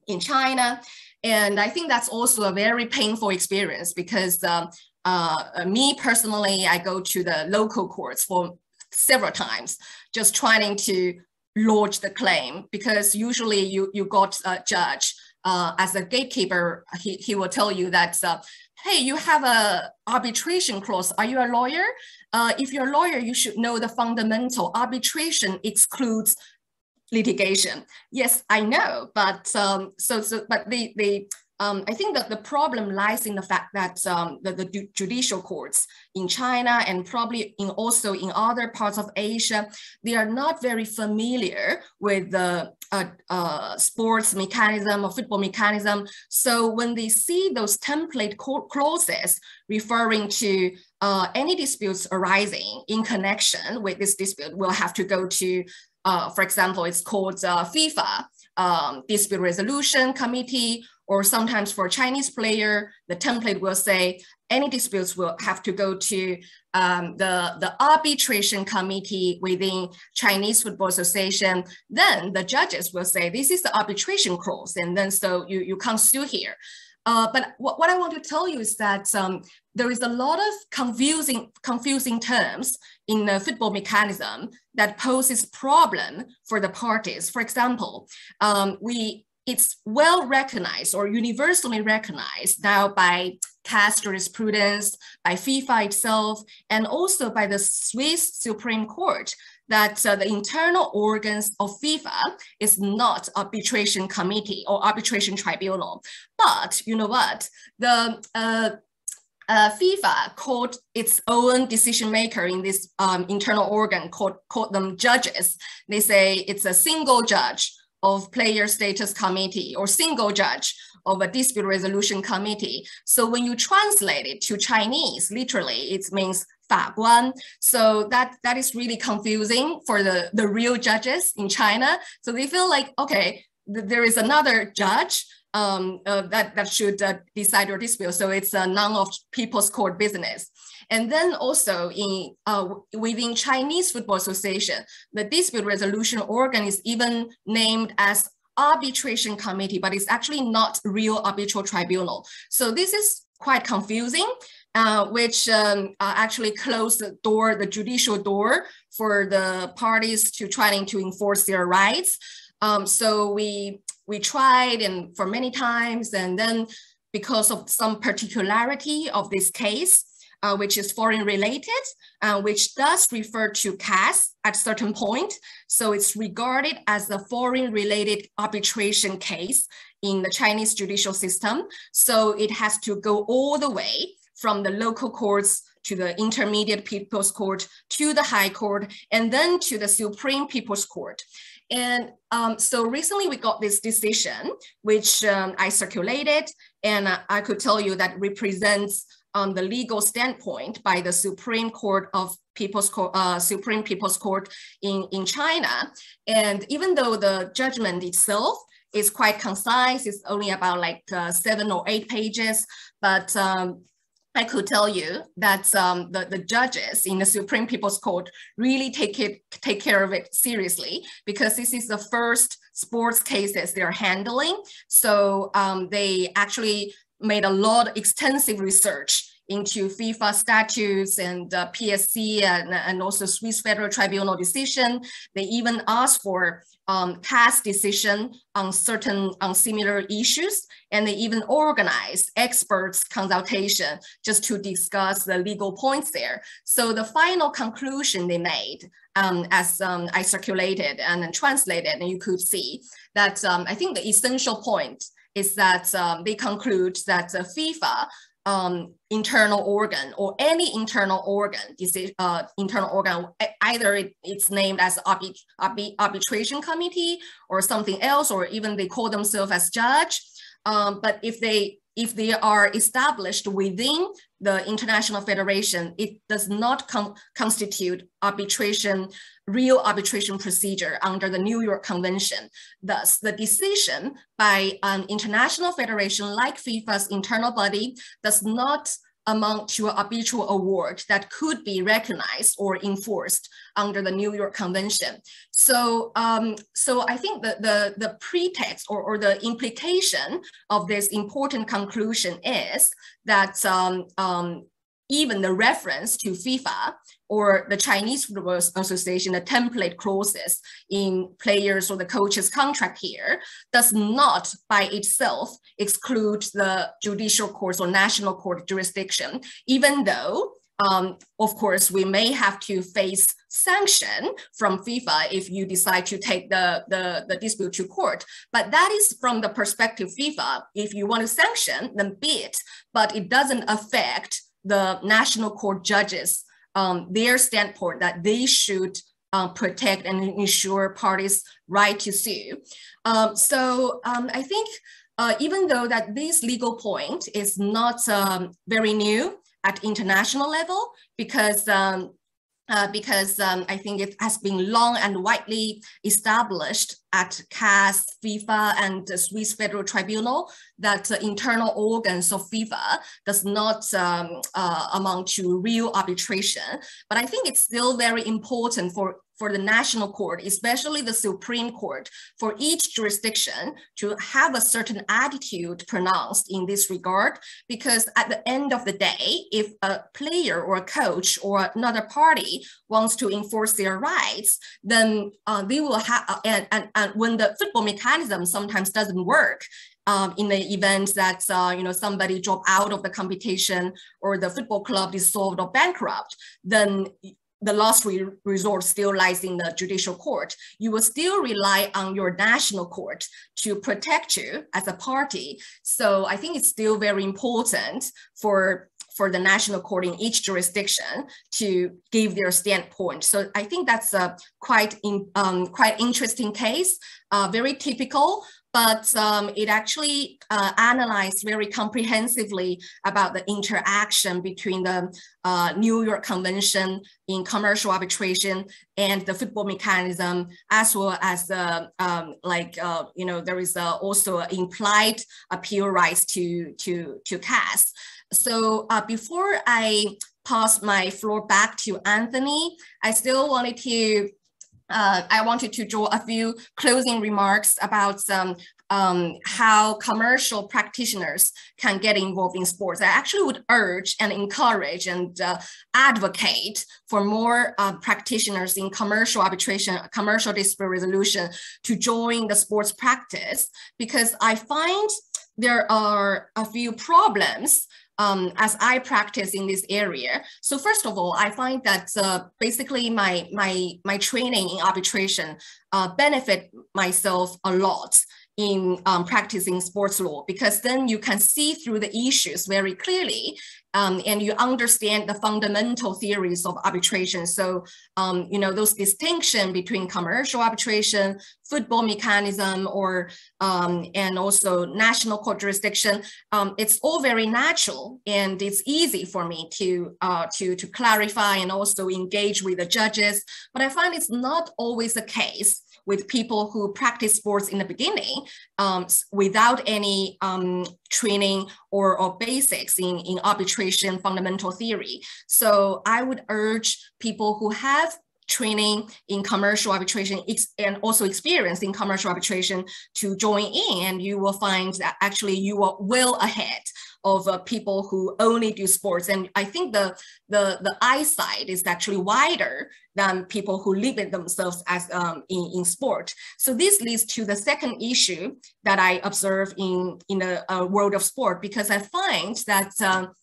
in China. And I think that's also a very painful experience because um, uh, me personally, I go to the local courts for several times, just trying to lodge the claim because usually you, you got a judge uh, as a gatekeeper, he, he will tell you that, uh, hey, you have a arbitration clause. Are you a lawyer? Uh, if you're a lawyer, you should know the fundamental arbitration excludes litigation. Yes, I know, but um, so so but the the um, I think that the problem lies in the fact that um, the, the judicial courts in China and probably in also in other parts of Asia, they are not very familiar with the uh, uh, sports mechanism or football mechanism. So when they see those template clauses referring to uh, any disputes arising in connection with this dispute, we'll have to go to, uh, for example, it's called uh, FIFA um, Dispute Resolution Committee or sometimes for Chinese player, the template will say any disputes will have to go to um, the, the arbitration committee within Chinese Football Association. Then the judges will say, this is the arbitration clause. And then so you, you can't sue here. Uh, but what, what I want to tell you is that um, there is a lot of confusing, confusing terms in the football mechanism that poses problem for the parties. For example, um, we it's well recognized or universally recognized now by CAS jurisprudence, by FIFA itself, and also by the Swiss Supreme Court that uh, the internal organs of FIFA is not arbitration committee or arbitration tribunal. But you know what? The uh, uh, FIFA called its own decision maker in this um, internal organ, called, called them judges. They say it's a single judge of player status committee or single judge of a dispute resolution committee. So when you translate it to Chinese, literally it means 法官. So that, that is really confusing for the, the real judges in China. So they feel like, okay, th there is another judge um, uh, that, that should uh, decide your dispute. So it's a none of people's court business. And then also in uh, within Chinese Football Association, the dispute resolution organ is even named as arbitration committee, but it's actually not real arbitral tribunal. So this is quite confusing, uh, which um, uh, actually closed the door, the judicial door for the parties to trying to enforce their rights. Um, so we we tried and for many times, and then because of some particularity of this case, uh, which is foreign related, uh, which does refer to CAS at certain point. So it's regarded as a foreign related arbitration case in the Chinese judicial system. So it has to go all the way from the local courts to the intermediate people's court to the high court and then to the supreme people's court. And um, so recently we got this decision, which um, I circulated, and uh, I could tell you that represents on the legal standpoint by the Supreme Court of People's Court, uh, Supreme People's Court in, in China. And even though the judgment itself is quite concise, it's only about like uh, seven or eight pages, but um, I could tell you that um, the, the judges in the Supreme People's Court really take it take care of it seriously because this is the first sports cases they're handling. So um, they actually made a lot of extensive research into FIFA statutes and uh, PSC and, and also Swiss Federal Tribunal decision. They even asked for um, past decision on certain on similar issues, and they even organized experts consultation just to discuss the legal points there. So the final conclusion they made, um, as um, I circulated and translated, and you could see that um, I think the essential point is that um, they conclude that FIFA um, internal organ or any internal organ, uh, internal organ, either it, it's named as arbit, arbit, arbitration committee or something else, or even they call themselves as judge. Um, but if they if they are established within the international federation, it does not con constitute arbitration, real arbitration procedure under the New York Convention. Thus, the decision by an international federation like FIFA's internal body does not amount to an arbitral award that could be recognized or enforced under the New York Convention. So, um, so I think the, the, the pretext or, or the implication of this important conclusion is that um, um, even the reference to FIFA or the Chinese Football Association, the template clauses in players or the coach's contract here does not by itself exclude the judicial courts or national court jurisdiction, even though um, of course, we may have to face sanction from FIFA if you decide to take the, the, the dispute to court. But that is from the perspective FIFA. If you want to sanction, then be it. But it doesn't affect the national court judges, um, their standpoint that they should uh, protect and ensure parties' right to sue. Um, so um, I think uh, even though that this legal point is not um, very new at international level, because um, uh, because um, I think it has been long and widely established at CAS, FIFA, and the Swiss Federal Tribunal that the internal organs of FIFA does not um, uh, amount to real arbitration. But I think it's still very important for for the national court, especially the Supreme Court, for each jurisdiction to have a certain attitude pronounced in this regard. Because at the end of the day, if a player or a coach or another party wants to enforce their rights, then uh, they will have, uh, and, and, and when the football mechanism sometimes doesn't work, um, in the event that uh, you know somebody drop out of the competition or the football club dissolved or bankrupt, then the last re resort still lies in the judicial court, you will still rely on your national court to protect you as a party. So I think it's still very important for for the national court in each jurisdiction to give their standpoint. So I think that's a quite in, um, quite interesting case, uh, very typical but um, it actually uh, analyzed very comprehensively about the interaction between the uh, New York Convention in commercial arbitration and the football mechanism, as well as the um, like uh, you know there is uh, also implied appeal rights to to to CAS. So uh, before I pass my floor back to Anthony, I still wanted to uh, I wanted to draw a few closing remarks about um, how commercial practitioners can get involved in sports. I actually would urge and encourage and uh, advocate for more uh, practitioners in commercial arbitration, commercial dispute resolution to join the sports practice because I find there are a few problems um, as I practice in this area. So first of all, I find that uh, basically my, my, my training in arbitration uh, benefit myself a lot in um, practicing sports law because then you can see through the issues very clearly um, and you understand the fundamental theories of arbitration. So, um, you know, those distinction between commercial arbitration, football mechanism, or um, and also national court jurisdiction, um, it's all very natural and it's easy for me to uh, to to clarify and also engage with the judges. But I find it's not always the case with people who practice sports in the beginning um, without any um, training or, or basics in, in arbitration fundamental theory. So I would urge people who have training in commercial arbitration and also experience in commercial arbitration to join in and you will find that actually you are well ahead of uh, people who only do sports. And I think the, the, the eyesight is actually wider than people who limit themselves as um, in, in sport. So this leads to the second issue that I observe in, in the uh, world of sport, because I find that um,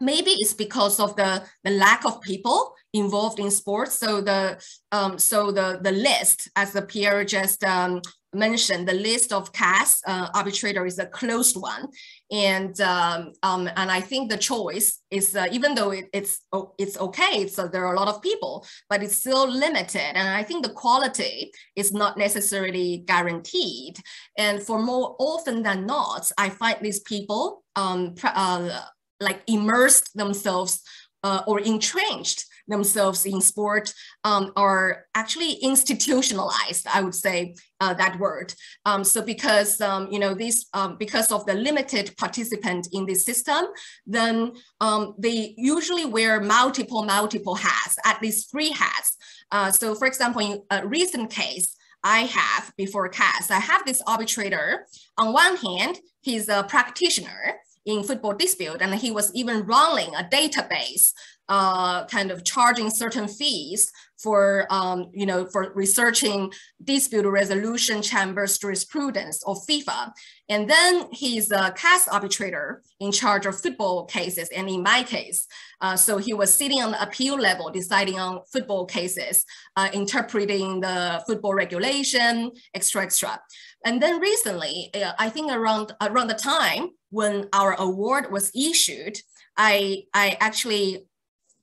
maybe it's because of the, the lack of people involved in sports. So the um, so the the list, as the Pierre just um, mentioned, the list of CAS uh, arbitrator is a closed one, and um, um, and I think the choice is uh, even though it, it's oh, it's okay, so there are a lot of people, but it's still limited, and I think the quality is not necessarily guaranteed. And for more often than not, I find these people um, uh, like immersed themselves uh, or entrenched themselves in sport um, are actually institutionalized, I would say uh, that word. Um, so because, um, you know, this, um, because of the limited participant in this system, then um, they usually wear multiple, multiple hats, at least three hats. Uh, so for example, in a recent case, I have before CAS, I have this arbitrator. On one hand, he's a practitioner in football dispute, and he was even running a database uh, kind of charging certain fees for, um, you know, for researching dispute resolution chambers jurisprudence of FIFA. And then he's a CAS arbitrator in charge of football cases. And in my case, uh, so he was sitting on the appeal level, deciding on football cases, uh, interpreting the football regulation, extra, extra. And then recently, uh, I think around, around the time when our award was issued, I, I actually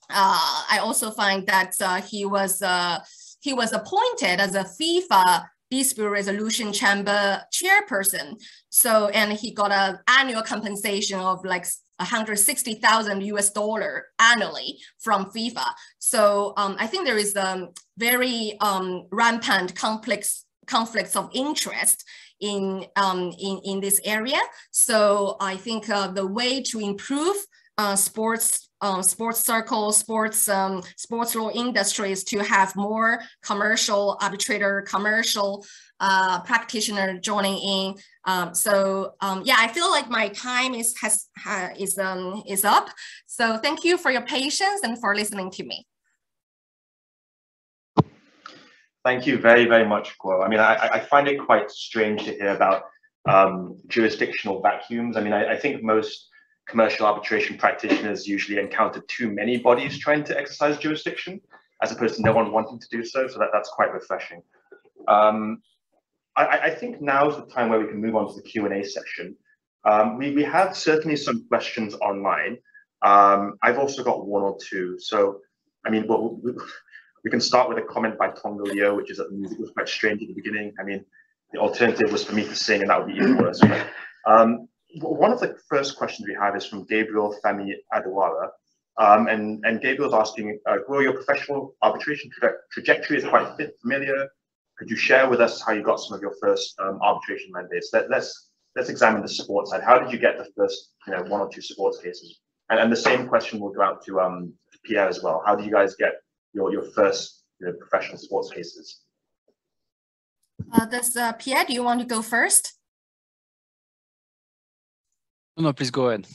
uh, I also find that uh, he was uh, he was appointed as a FIFA dispute resolution chamber chairperson. So and he got an annual compensation of like 160,000 US dollar annually from FIFA. So um, I think there is a very um, rampant complex conflicts of interest in, um, in, in this area. So I think uh, the way to improve uh, sports um, sports circles, sports um, sports law industries to have more commercial arbitrator, commercial uh, practitioner joining in. Um, so um, yeah, I feel like my time is has uh, is um is up. So thank you for your patience and for listening to me. Thank you very very much, Guo. I mean, I, I find it quite strange to hear about um, jurisdictional vacuums. I mean, I, I think most commercial arbitration practitioners usually encounter too many bodies trying to exercise jurisdiction, as opposed to no one wanting to do so. So that, that's quite refreshing. Um, I, I, think now is the time where we can move on to the Q&A section. Um, we, we have certainly some questions online. Um, I've also got one or two. So, I mean, well, we, we can start with a comment by Tonga Leo, which is that the music was quite strange at the beginning. I mean, the alternative was for me to sing, and that would be even worse. But, um, one of the first questions we have is from Gabriel Femi Adewara. Um, and, and Gabriel's asking, uh, well, your professional arbitration tra trajectory is quite familiar. Could you share with us how you got some of your first um, arbitration mandates? Let, let's let's examine the sports side. How did you get the first, you know, one or two sports cases? And, and the same question will go out to um, Pierre as well. How do you guys get your, your first you know, professional sports cases? Uh, does uh, Pierre, do you want to go first? No, please go ahead.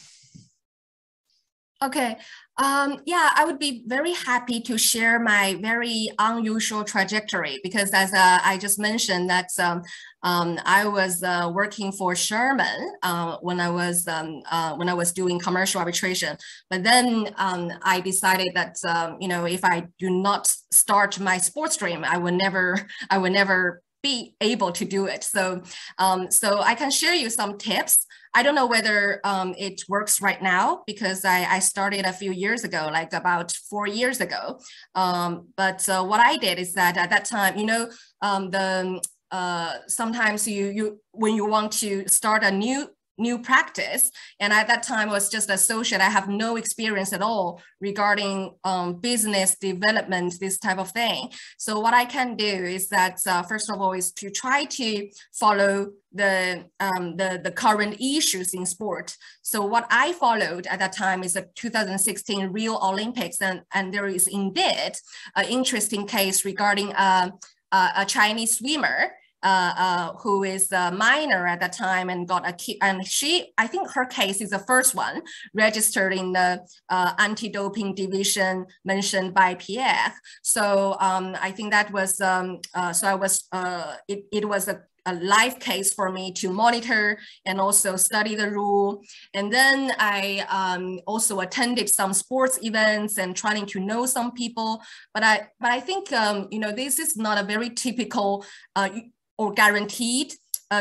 Okay. Um, yeah, I would be very happy to share my very unusual trajectory because as uh, I just mentioned that um, um, I was uh, working for Shearman uh, when I was um, uh, when I was doing commercial arbitration. But then um, I decided that um, you know if I do not start my sports dream, I would never I would never be able to do it. So, um, so I can share you some tips. I don't know whether um, it works right now because I, I, started a few years ago, like about four years ago. Um, but uh, what I did is that at that time, you know, um, the uh, sometimes you you when you want to start a new new practice. And at that time I was just associate. I have no experience at all regarding um, business development, this type of thing. So what I can do is that uh, first of all is to try to follow the, um, the, the current issues in sport. So what I followed at that time is the 2016 Rio Olympics. And, and there is indeed an interesting case regarding uh, a Chinese swimmer uh, uh, who is a minor at that time and got a key, and she, I think her case is the first one registered in the uh, anti-doping division mentioned by Pierre. So um, I think that was, um, uh, so I was, uh, it, it was a a live case for me to monitor and also study the rule. And then I um, also attended some sports events and trying to know some people. But I, but I think, um, you know, this is not a very typical uh, or guaranteed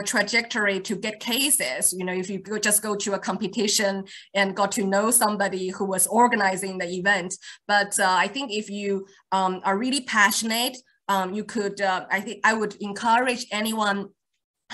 trajectory to get cases. You know, if you go, just go to a competition and got to know somebody who was organizing the event. But uh, I think if you um, are really passionate um, you could, uh, I think I would encourage anyone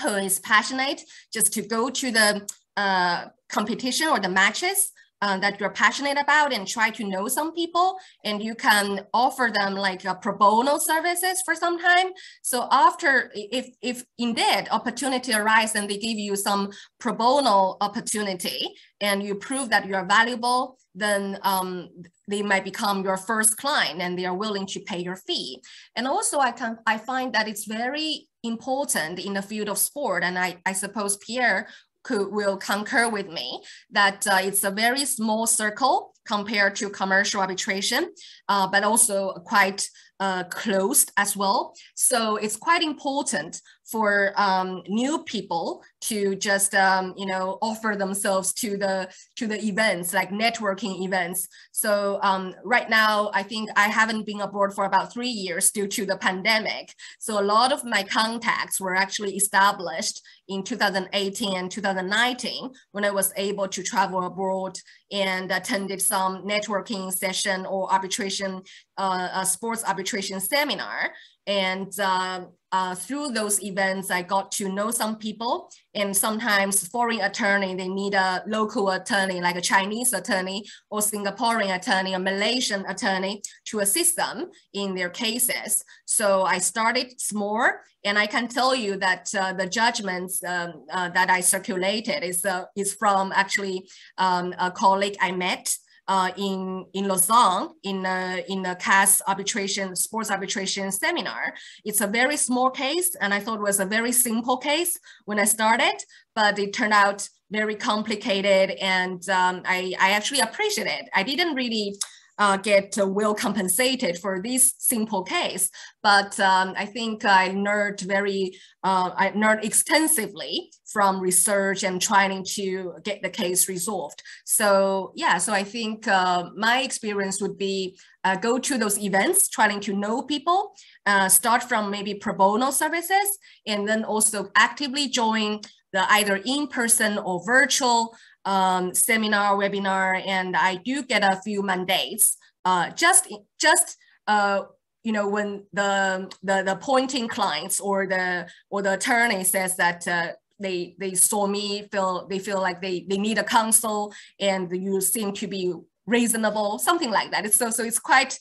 who is passionate just to go to the uh, competition or the matches uh, that you're passionate about and try to know some people and you can offer them like a pro bono services for some time. So after if if indeed opportunity arises and they give you some pro bono opportunity and you prove that you're valuable then um, they might become your first client and they are willing to pay your fee. And also i can i find that it's very important in the field of sport. And i i suppose pierre could, will concur with me that uh, it's a very small circle compared to commercial arbitration, uh, but also quite uh, closed as well. So it's quite important for um, new people to just um, you know offer themselves to the to the events like networking events. So um, right now, I think I haven't been abroad for about three years due to the pandemic. So a lot of my contacts were actually established in 2018 and 2019 when I was able to travel abroad and attended some networking session or arbitration, uh, sports arbitration seminar. And uh, uh, through those events, I got to know some people and sometimes foreign attorney, they need a local attorney, like a Chinese attorney or Singaporean attorney, a Malaysian attorney to assist them in their cases. So I started small and I can tell you that uh, the judgments um, uh, that I circulated is, uh, is from actually um, a colleague I met uh, in, in Lausanne in a, in a CAS arbitration, sports arbitration seminar. It's a very small case and I thought it was a very simple case when I started, but it turned out very complicated and um, I, I actually appreciate it. I didn't really uh, get uh, well compensated for this simple case. But um, I think I learned very, uh, I learned extensively from research and trying to get the case resolved. So yeah, so I think uh, my experience would be uh, go to those events, trying to know people, uh, start from maybe pro bono services, and then also actively join the either in-person or virtual um, seminar, webinar, and I do get a few mandates. Uh, just, just uh, you know, when the, the the pointing clients or the or the attorney says that uh, they they saw me feel they feel like they they need a counsel and you seem to be reasonable, something like that. So so it's quite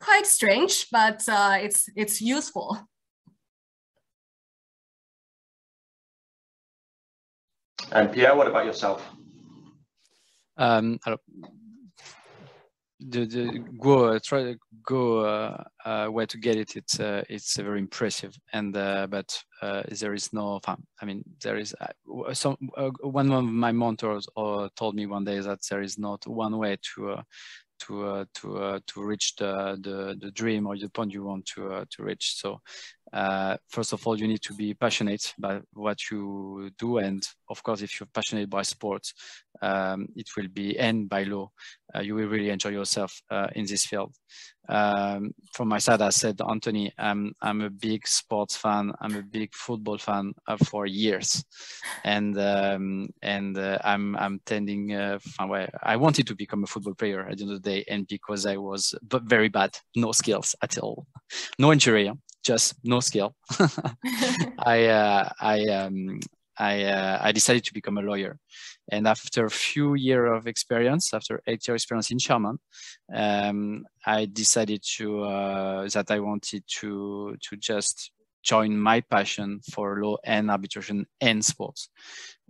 quite strange, but uh, it's it's useful. And Pierre, what about yourself? Um, the, the go uh, try to go uh, uh, where to get it. It's uh, it's very impressive, and uh, but uh, there is no. I mean, there is some. one of my mentors told me one day that there is not one way to to to to reach the, the the dream or the point you want to to reach. So uh, first of all, you need to be passionate about what you do. And of course, if you're passionate by sports, um, it will be, and by law, uh, you will really enjoy yourself uh, in this field. Um, from my side, I said, Anthony, I'm, I'm a big sports fan. I'm a big football fan uh, for years. And, um, and uh, I'm, I'm tending, uh, I wanted to become a football player at the end of the day. And because I was very bad, no skills at all, no injury just no skill. I uh, I um, I uh, I decided to become a lawyer, and after a few years of experience, after eight years experience in Shearman, um, I decided to uh, that I wanted to to just join my passion for law and arbitration and sports.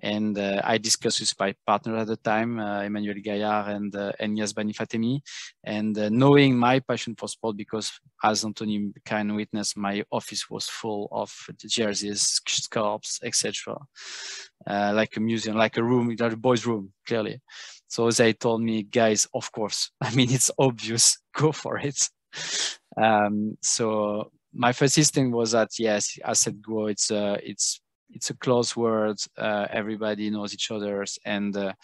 And uh, I discussed with my partner at the time, uh, Emmanuel Gaillard and uh, Enyas Banifatemi, and uh, knowing my passion for sport, because as Anthony can witness, my office was full of jerseys, scarves, etc., uh, like a museum, like a room, like a boys' room, clearly. So they told me, guys, of course. I mean, it's obvious. Go for it. Um, so my first instinct was that yes, I said go. It's uh, it's it's a close word. Uh, everybody knows each other's, and uh,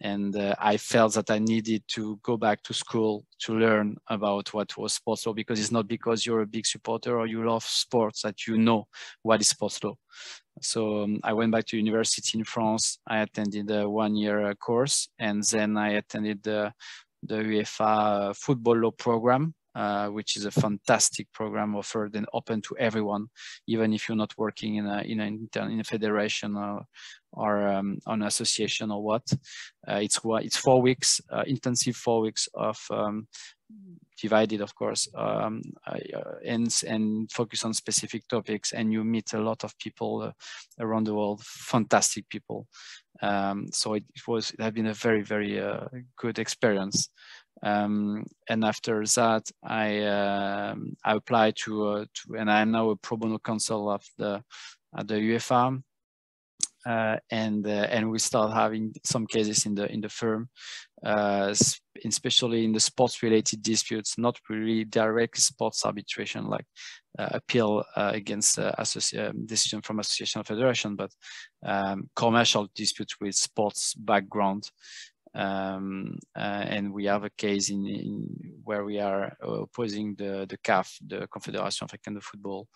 and uh, I felt that I needed to go back to school to learn about what was sports law because it's not because you're a big supporter or you love sports that you know what is sports law. So um, I went back to university in France. I attended a one-year uh, course, and then I attended the the UEFA football law program uh, which is a fantastic program offered and open to everyone, even if you're not working in a in a, in a federation or or um, an association or what. Uh, it's it's four weeks, uh, intensive four weeks of um, divided, of course, um, uh, and and focus on specific topics, and you meet a lot of people uh, around the world, fantastic people. Um, so it, it, was it had been a very very uh, good experience. Um, and after that, I um, I applied to uh, to, and I'm now a pro bono counsel of the at the UEFA, uh, and uh, and we start having some cases in the in the firm, uh, especially in the sports related disputes, not really direct sports arbitration like uh, appeal uh, against um, decision from association or federation, but um, commercial disputes with sports background um, uh, and we have a case in, in, where we are opposing the, the CAF, the Confédération Africaine de Football,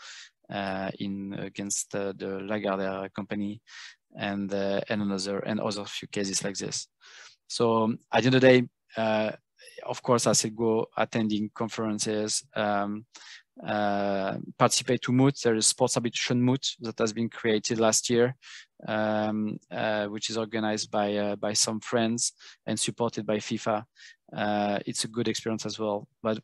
uh, in against uh, the Lagardère company, and uh, and another and other few cases like this. So um, at the end of the day, uh, of course, I said go attending conferences, um, uh, participate to Moot. There is Sports Arbitration Moot that has been created last year, um, uh, which is organized by uh, by some friends and supported by FIFA. Uh, it's a good experience as well. But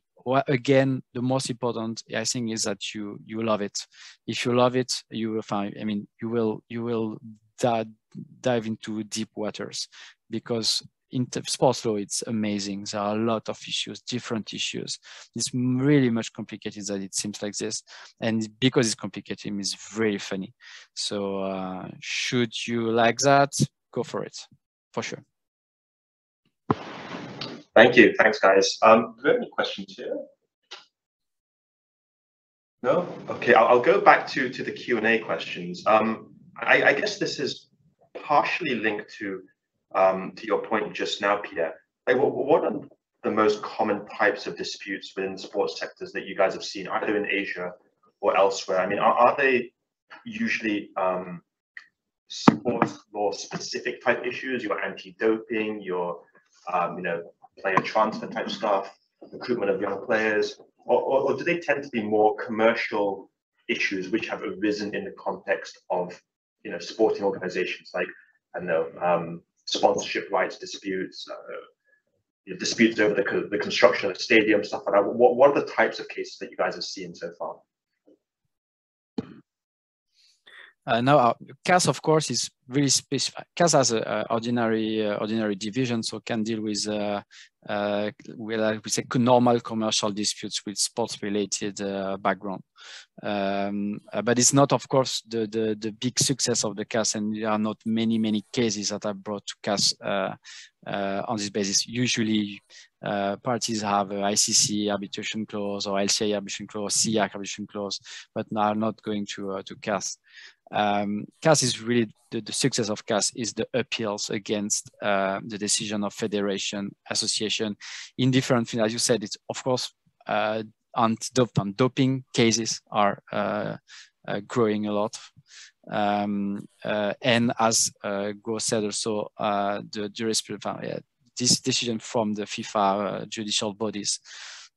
again, the most important I think is that you you love it. If you love it, you will find. I mean, you will you will dive, dive into deep waters because in sports law, it's amazing. There are a lot of issues, different issues. It's really much complicated than it seems like this. And because it's complicated, it's very funny. So uh, should you like that, go for it, for sure. Thank you. Thanks, guys. Um, any questions here? No? Okay, I'll, I'll go back to, to the Q&A questions. Um, I, I guess this is partially linked to um, to your point just now, Pierre, like what, what are the most common types of disputes within sports sectors that you guys have seen, either in Asia or elsewhere? I mean, are, are they usually um, sports law specific type issues, your anti-doping, your um, you know player transfer type stuff, recruitment of young players, or, or, or do they tend to be more commercial issues which have arisen in the context of you know sporting organizations like I don't know um, sponsorship rights disputes, uh, disputes over the, the construction of the stadium, stuff like that. What, what are the types of cases that you guys have seen so far? Uh, now, uh, CAS, of course, is really specific. CAS has an ordinary uh, ordinary division, so can deal with, uh, uh, with uh, we say, normal commercial disputes with sports-related uh, background. Um, but it's not, of course, the, the, the big success of the CAS, and there are not many, many cases that are brought to CAS on this basis. Usually, parties have ICC arbitration clause or LCIA arbitration clause, SIAC arbitration clause, but are not going to, to CAS um, CAS is really the, the, success of CAS is the appeals against uh, the decision of federation association in different things. As you said, it's of course uh, anti-doping doping cases are uh, uh, growing a lot. Um, uh, and as uh, Guo said also, uh, the jurisprudence, this decision from the FIFA judicial bodies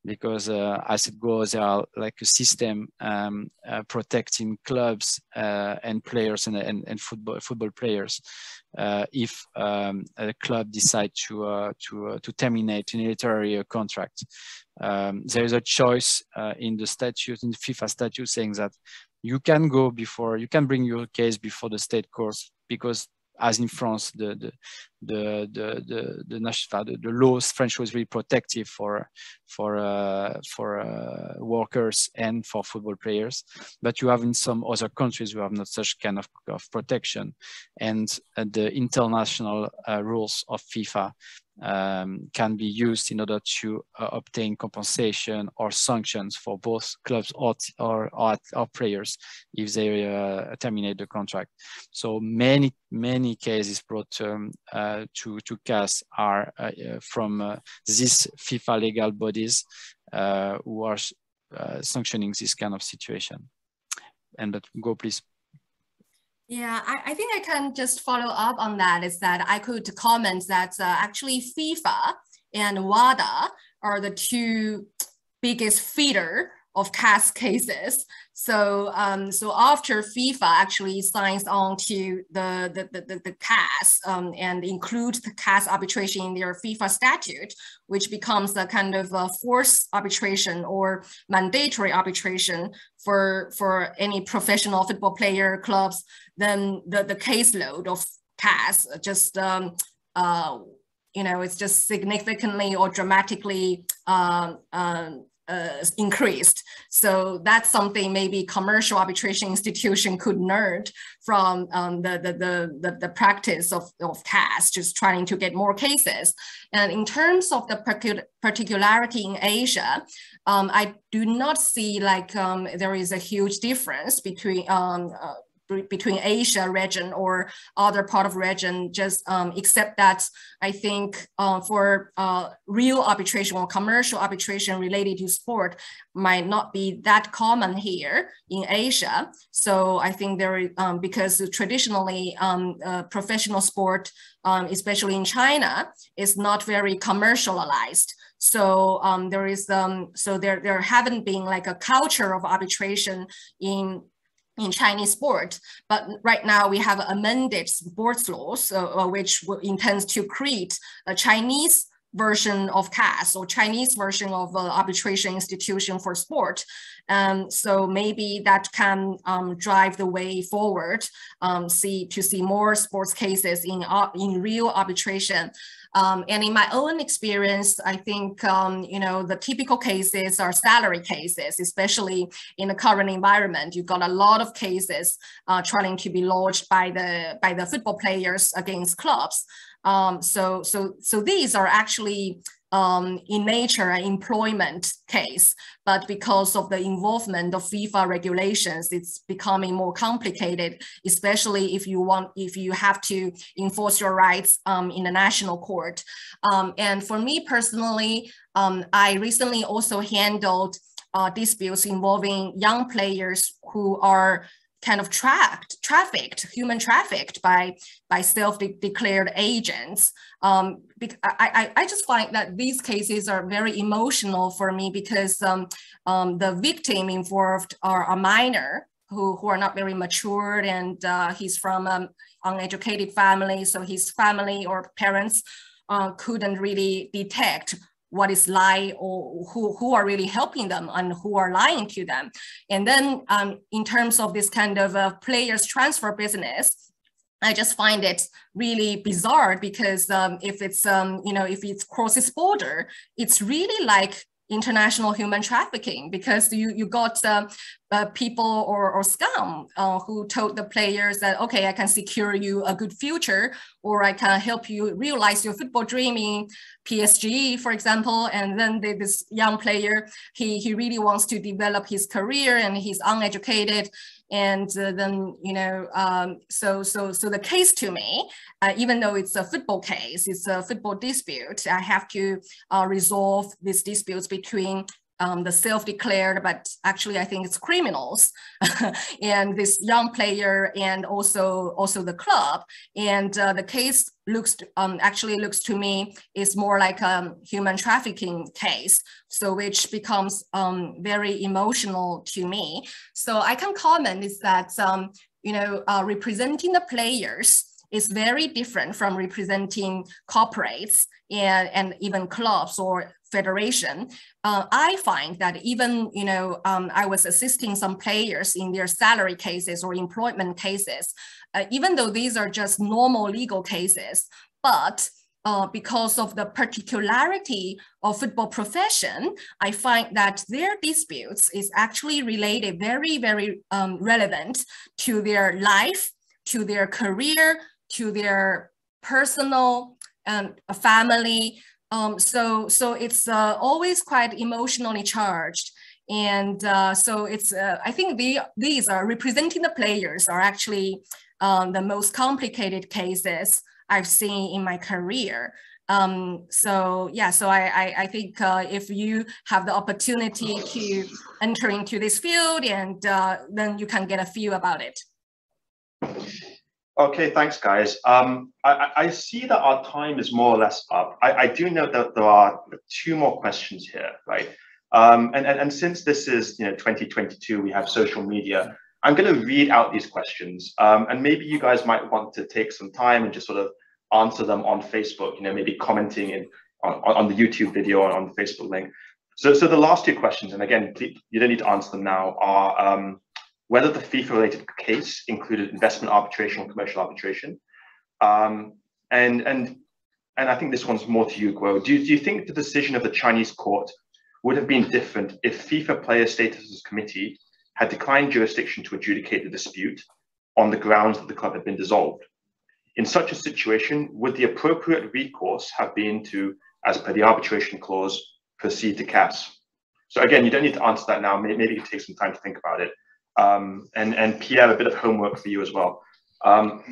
because uh, as it goes, there are like a system um, uh, protecting clubs uh, and players and, and, and, football football players uh, if um, a club decide to uh, to uh, to terminate a contract. Um, there is a choice in the statute in the FIFA statute saying that you can go before you can bring your case before the state courts because as in France, the, the, the the the the, national, the, laws French was really protective for for uh, for uh, workers and for football players. But you have in some other countries you have not such kind of, of protection, and uh, the international uh, rules of FIFA um, can be used in order to uh, obtain compensation or sanctions for both clubs or, or, or, or players if they uh, terminate the contract. So many, many cases brought um, uh, to, to CAS are uh, uh, from uh, these FIFA legal bodies who are sanctioning this kind of situation. And Guo please. Yeah, I, I, think I can just follow up on that is that I could comment that uh, actually FIFA and WADA are the two biggest feeder of CAS cases. So, um, so after FIFA actually signs on to the, the, the, the CAS um, and includes the CAS arbitration in their FIFA statute, which becomes a kind of a forced arbitration or mandatory arbitration for, for any professional football player clubs, then the, the caseload of CAS just um, uh, you know, it's just significantly or dramatically um, um, uh, increased. So that's something maybe commercial arbitration institution could learn from um, the, the, the, the, practice of, of CAS, just trying to get more cases. And in terms of the particularity in Asia, um, I do not see like um, there is a huge difference between um, uh, between Asia region or other part of region, just um, except that I think uh, for uh, real arbitration or commercial arbitration related to sport might not be that common here in Asia. So I think there is, um, because traditionally um, uh, professional sport, um, especially in China, is not very commercialized. So um, there is um, so there there haven't been like a culture of arbitration in in Chinese sport. But right now we have amended sports laws, uh, which intends to create a Chinese version of CAS or Chinese version of uh, arbitration institution for sport. Um, so maybe that can um, drive the way forward, um, see to see more sports cases in, uh, in real arbitration. Um, and in my own experience, I think, um, you know, the typical cases are salary cases, especially in the current environment. You've got a lot of cases uh, trying to be lodged by the, by the football players against clubs. Um, so, so, so these are actually um, in nature an employment case, but because of the involvement of FIFA regulations, it's becoming more complicated, especially if you want, if you have to enforce your rights um, in the national court. Um, and for me personally, um, I recently also handled uh, disputes involving young players who are kind of tracked, trafficked, human trafficked by by self-declared agents. Um, I, I, I just find that these cases are very emotional for me because um, um, the victim involved are a minor who, who are not very matured and uh, he's from an uneducated family. So his family or parents uh, couldn't really detect what is lie or who, who are really helping them and who are lying to them. And then um, in terms of this kind of uh, players transfer business, I just find it really bizarre because um, if it's, um, you know, if it crosses border, it's really like international human trafficking because you, you got uh, uh, people or, or scum uh, who told the players that, okay, I can secure you a good future or I can help you realize your football dream in PSG, for example. And then the, this young player, he, he really wants to develop his career and he's uneducated and uh, then you know um, so so so the case to me uh, even though it's a football case it's a football dispute i have to uh, resolve these disputes between um, the self-declared, but actually I think it's criminals, and this young player and also also the club. And uh, the case looks um, actually looks to me is more like a human trafficking case, so which becomes um, very emotional to me. So I can comment is that um, you know uh, representing the players is very different from representing corporates and, and even clubs or federation, uh, I find that even, you know, um, I was assisting some players in their salary cases or employment cases, uh, even though these are just normal legal cases, but uh, because of the particularity of football profession, I find that their disputes is actually related very, very um, relevant to their life, to their career, to their personal and um, family. Um, so, so it's uh, always quite emotionally charged. And uh, so it's, uh, I think the, these are representing the players are actually um, the most complicated cases I've seen in my career. Um, so yeah, so I, I, I think uh, if you have the opportunity to enter into this field and uh, then you can get a feel about it. Okay, thanks guys. Um, I, I see that our time is more or less up. I, I do know that there are two more questions here, right? Um, and, and, and since this is you know 2022, we have social media. I'm going to read out these questions, um, and maybe you guys might want to take some time and just sort of answer them on Facebook. You know, maybe commenting in on, on the YouTube video or on the Facebook link. So, so the last two questions, and again, you don't need to answer them now, are um, whether the FIFA-related case included investment arbitration or commercial arbitration, um, and and and I think this one's more to you, Guo. Do, do you think the decision of the Chinese court would have been different if FIFA Player Statuses Committee had declined jurisdiction to adjudicate the dispute on the grounds that the club had been dissolved? In such a situation, would the appropriate recourse have been to, as per the arbitration clause, proceed to CAS? So again, you don't need to answer that now. Maybe you take some time to think about it. Um, and, and Pierre, a bit of homework for you as well. Um,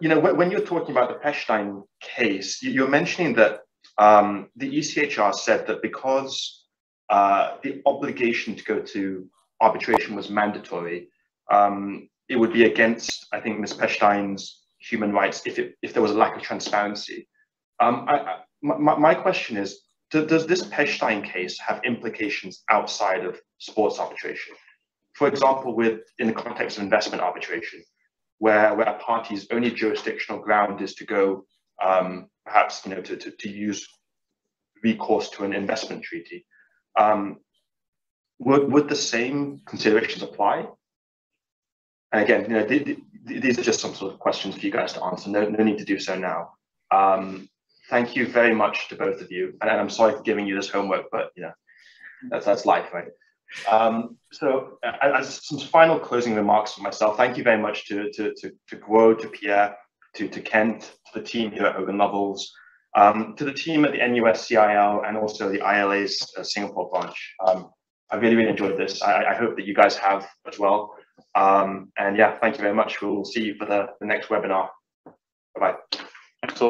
you know, when, you're talking about the Pechstein case, you're mentioning that um, the ECHR said that because uh, the obligation to go to arbitration was mandatory, um, it would be against, I think, Ms. Pechstein's human rights if, it, if there was a lack of transparency. Um, I, I, my, my question is, do, does this Pechstein case have implications outside of sports arbitration? For example, with in the context of investment arbitration, where, where a party's only jurisdictional ground is to go, um, perhaps, you know, to, to, to, use recourse to an investment treaty. Um, would, would the same considerations apply? And again, you know, the, the, these are just some sort of questions for you guys to answer. No, no need to do so now. Um, thank you very much to both of you. And, I'm sorry for giving you this homework, but you know, that's, that's life, right? Um, so as some final closing remarks for myself, thank you very much to, to, to, to Guo, to Pierre, to, to Kent, to the team here at Hogan Lovells, um, to the team at the NUSCIL and also the ILA's uh, Singapore branch. Um, I really, really enjoyed this. I, I, hope that you guys have as well. Um, and yeah, thank you very much. We'll see you for the, the next webinar. Bye-bye.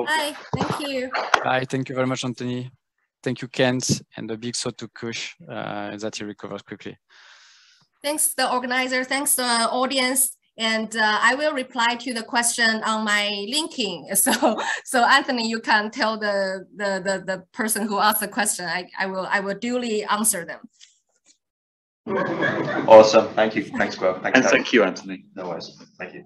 Bye. Thank you. Bye. Thank you very much, Anthony. Thank you, Kent, and a big so to Kush uh, that he recovers quickly. Thanks, the organizer. Thanks, the audience. And uh, I will reply to the question on my LinkedIn. So, so Anthony, you can tell the, the, the, the person who asked the question. I, I will I will duly answer them. Awesome. Thank you. Thanks, Guo. Thanks, and thank you, Anthony. No worries. Thank you.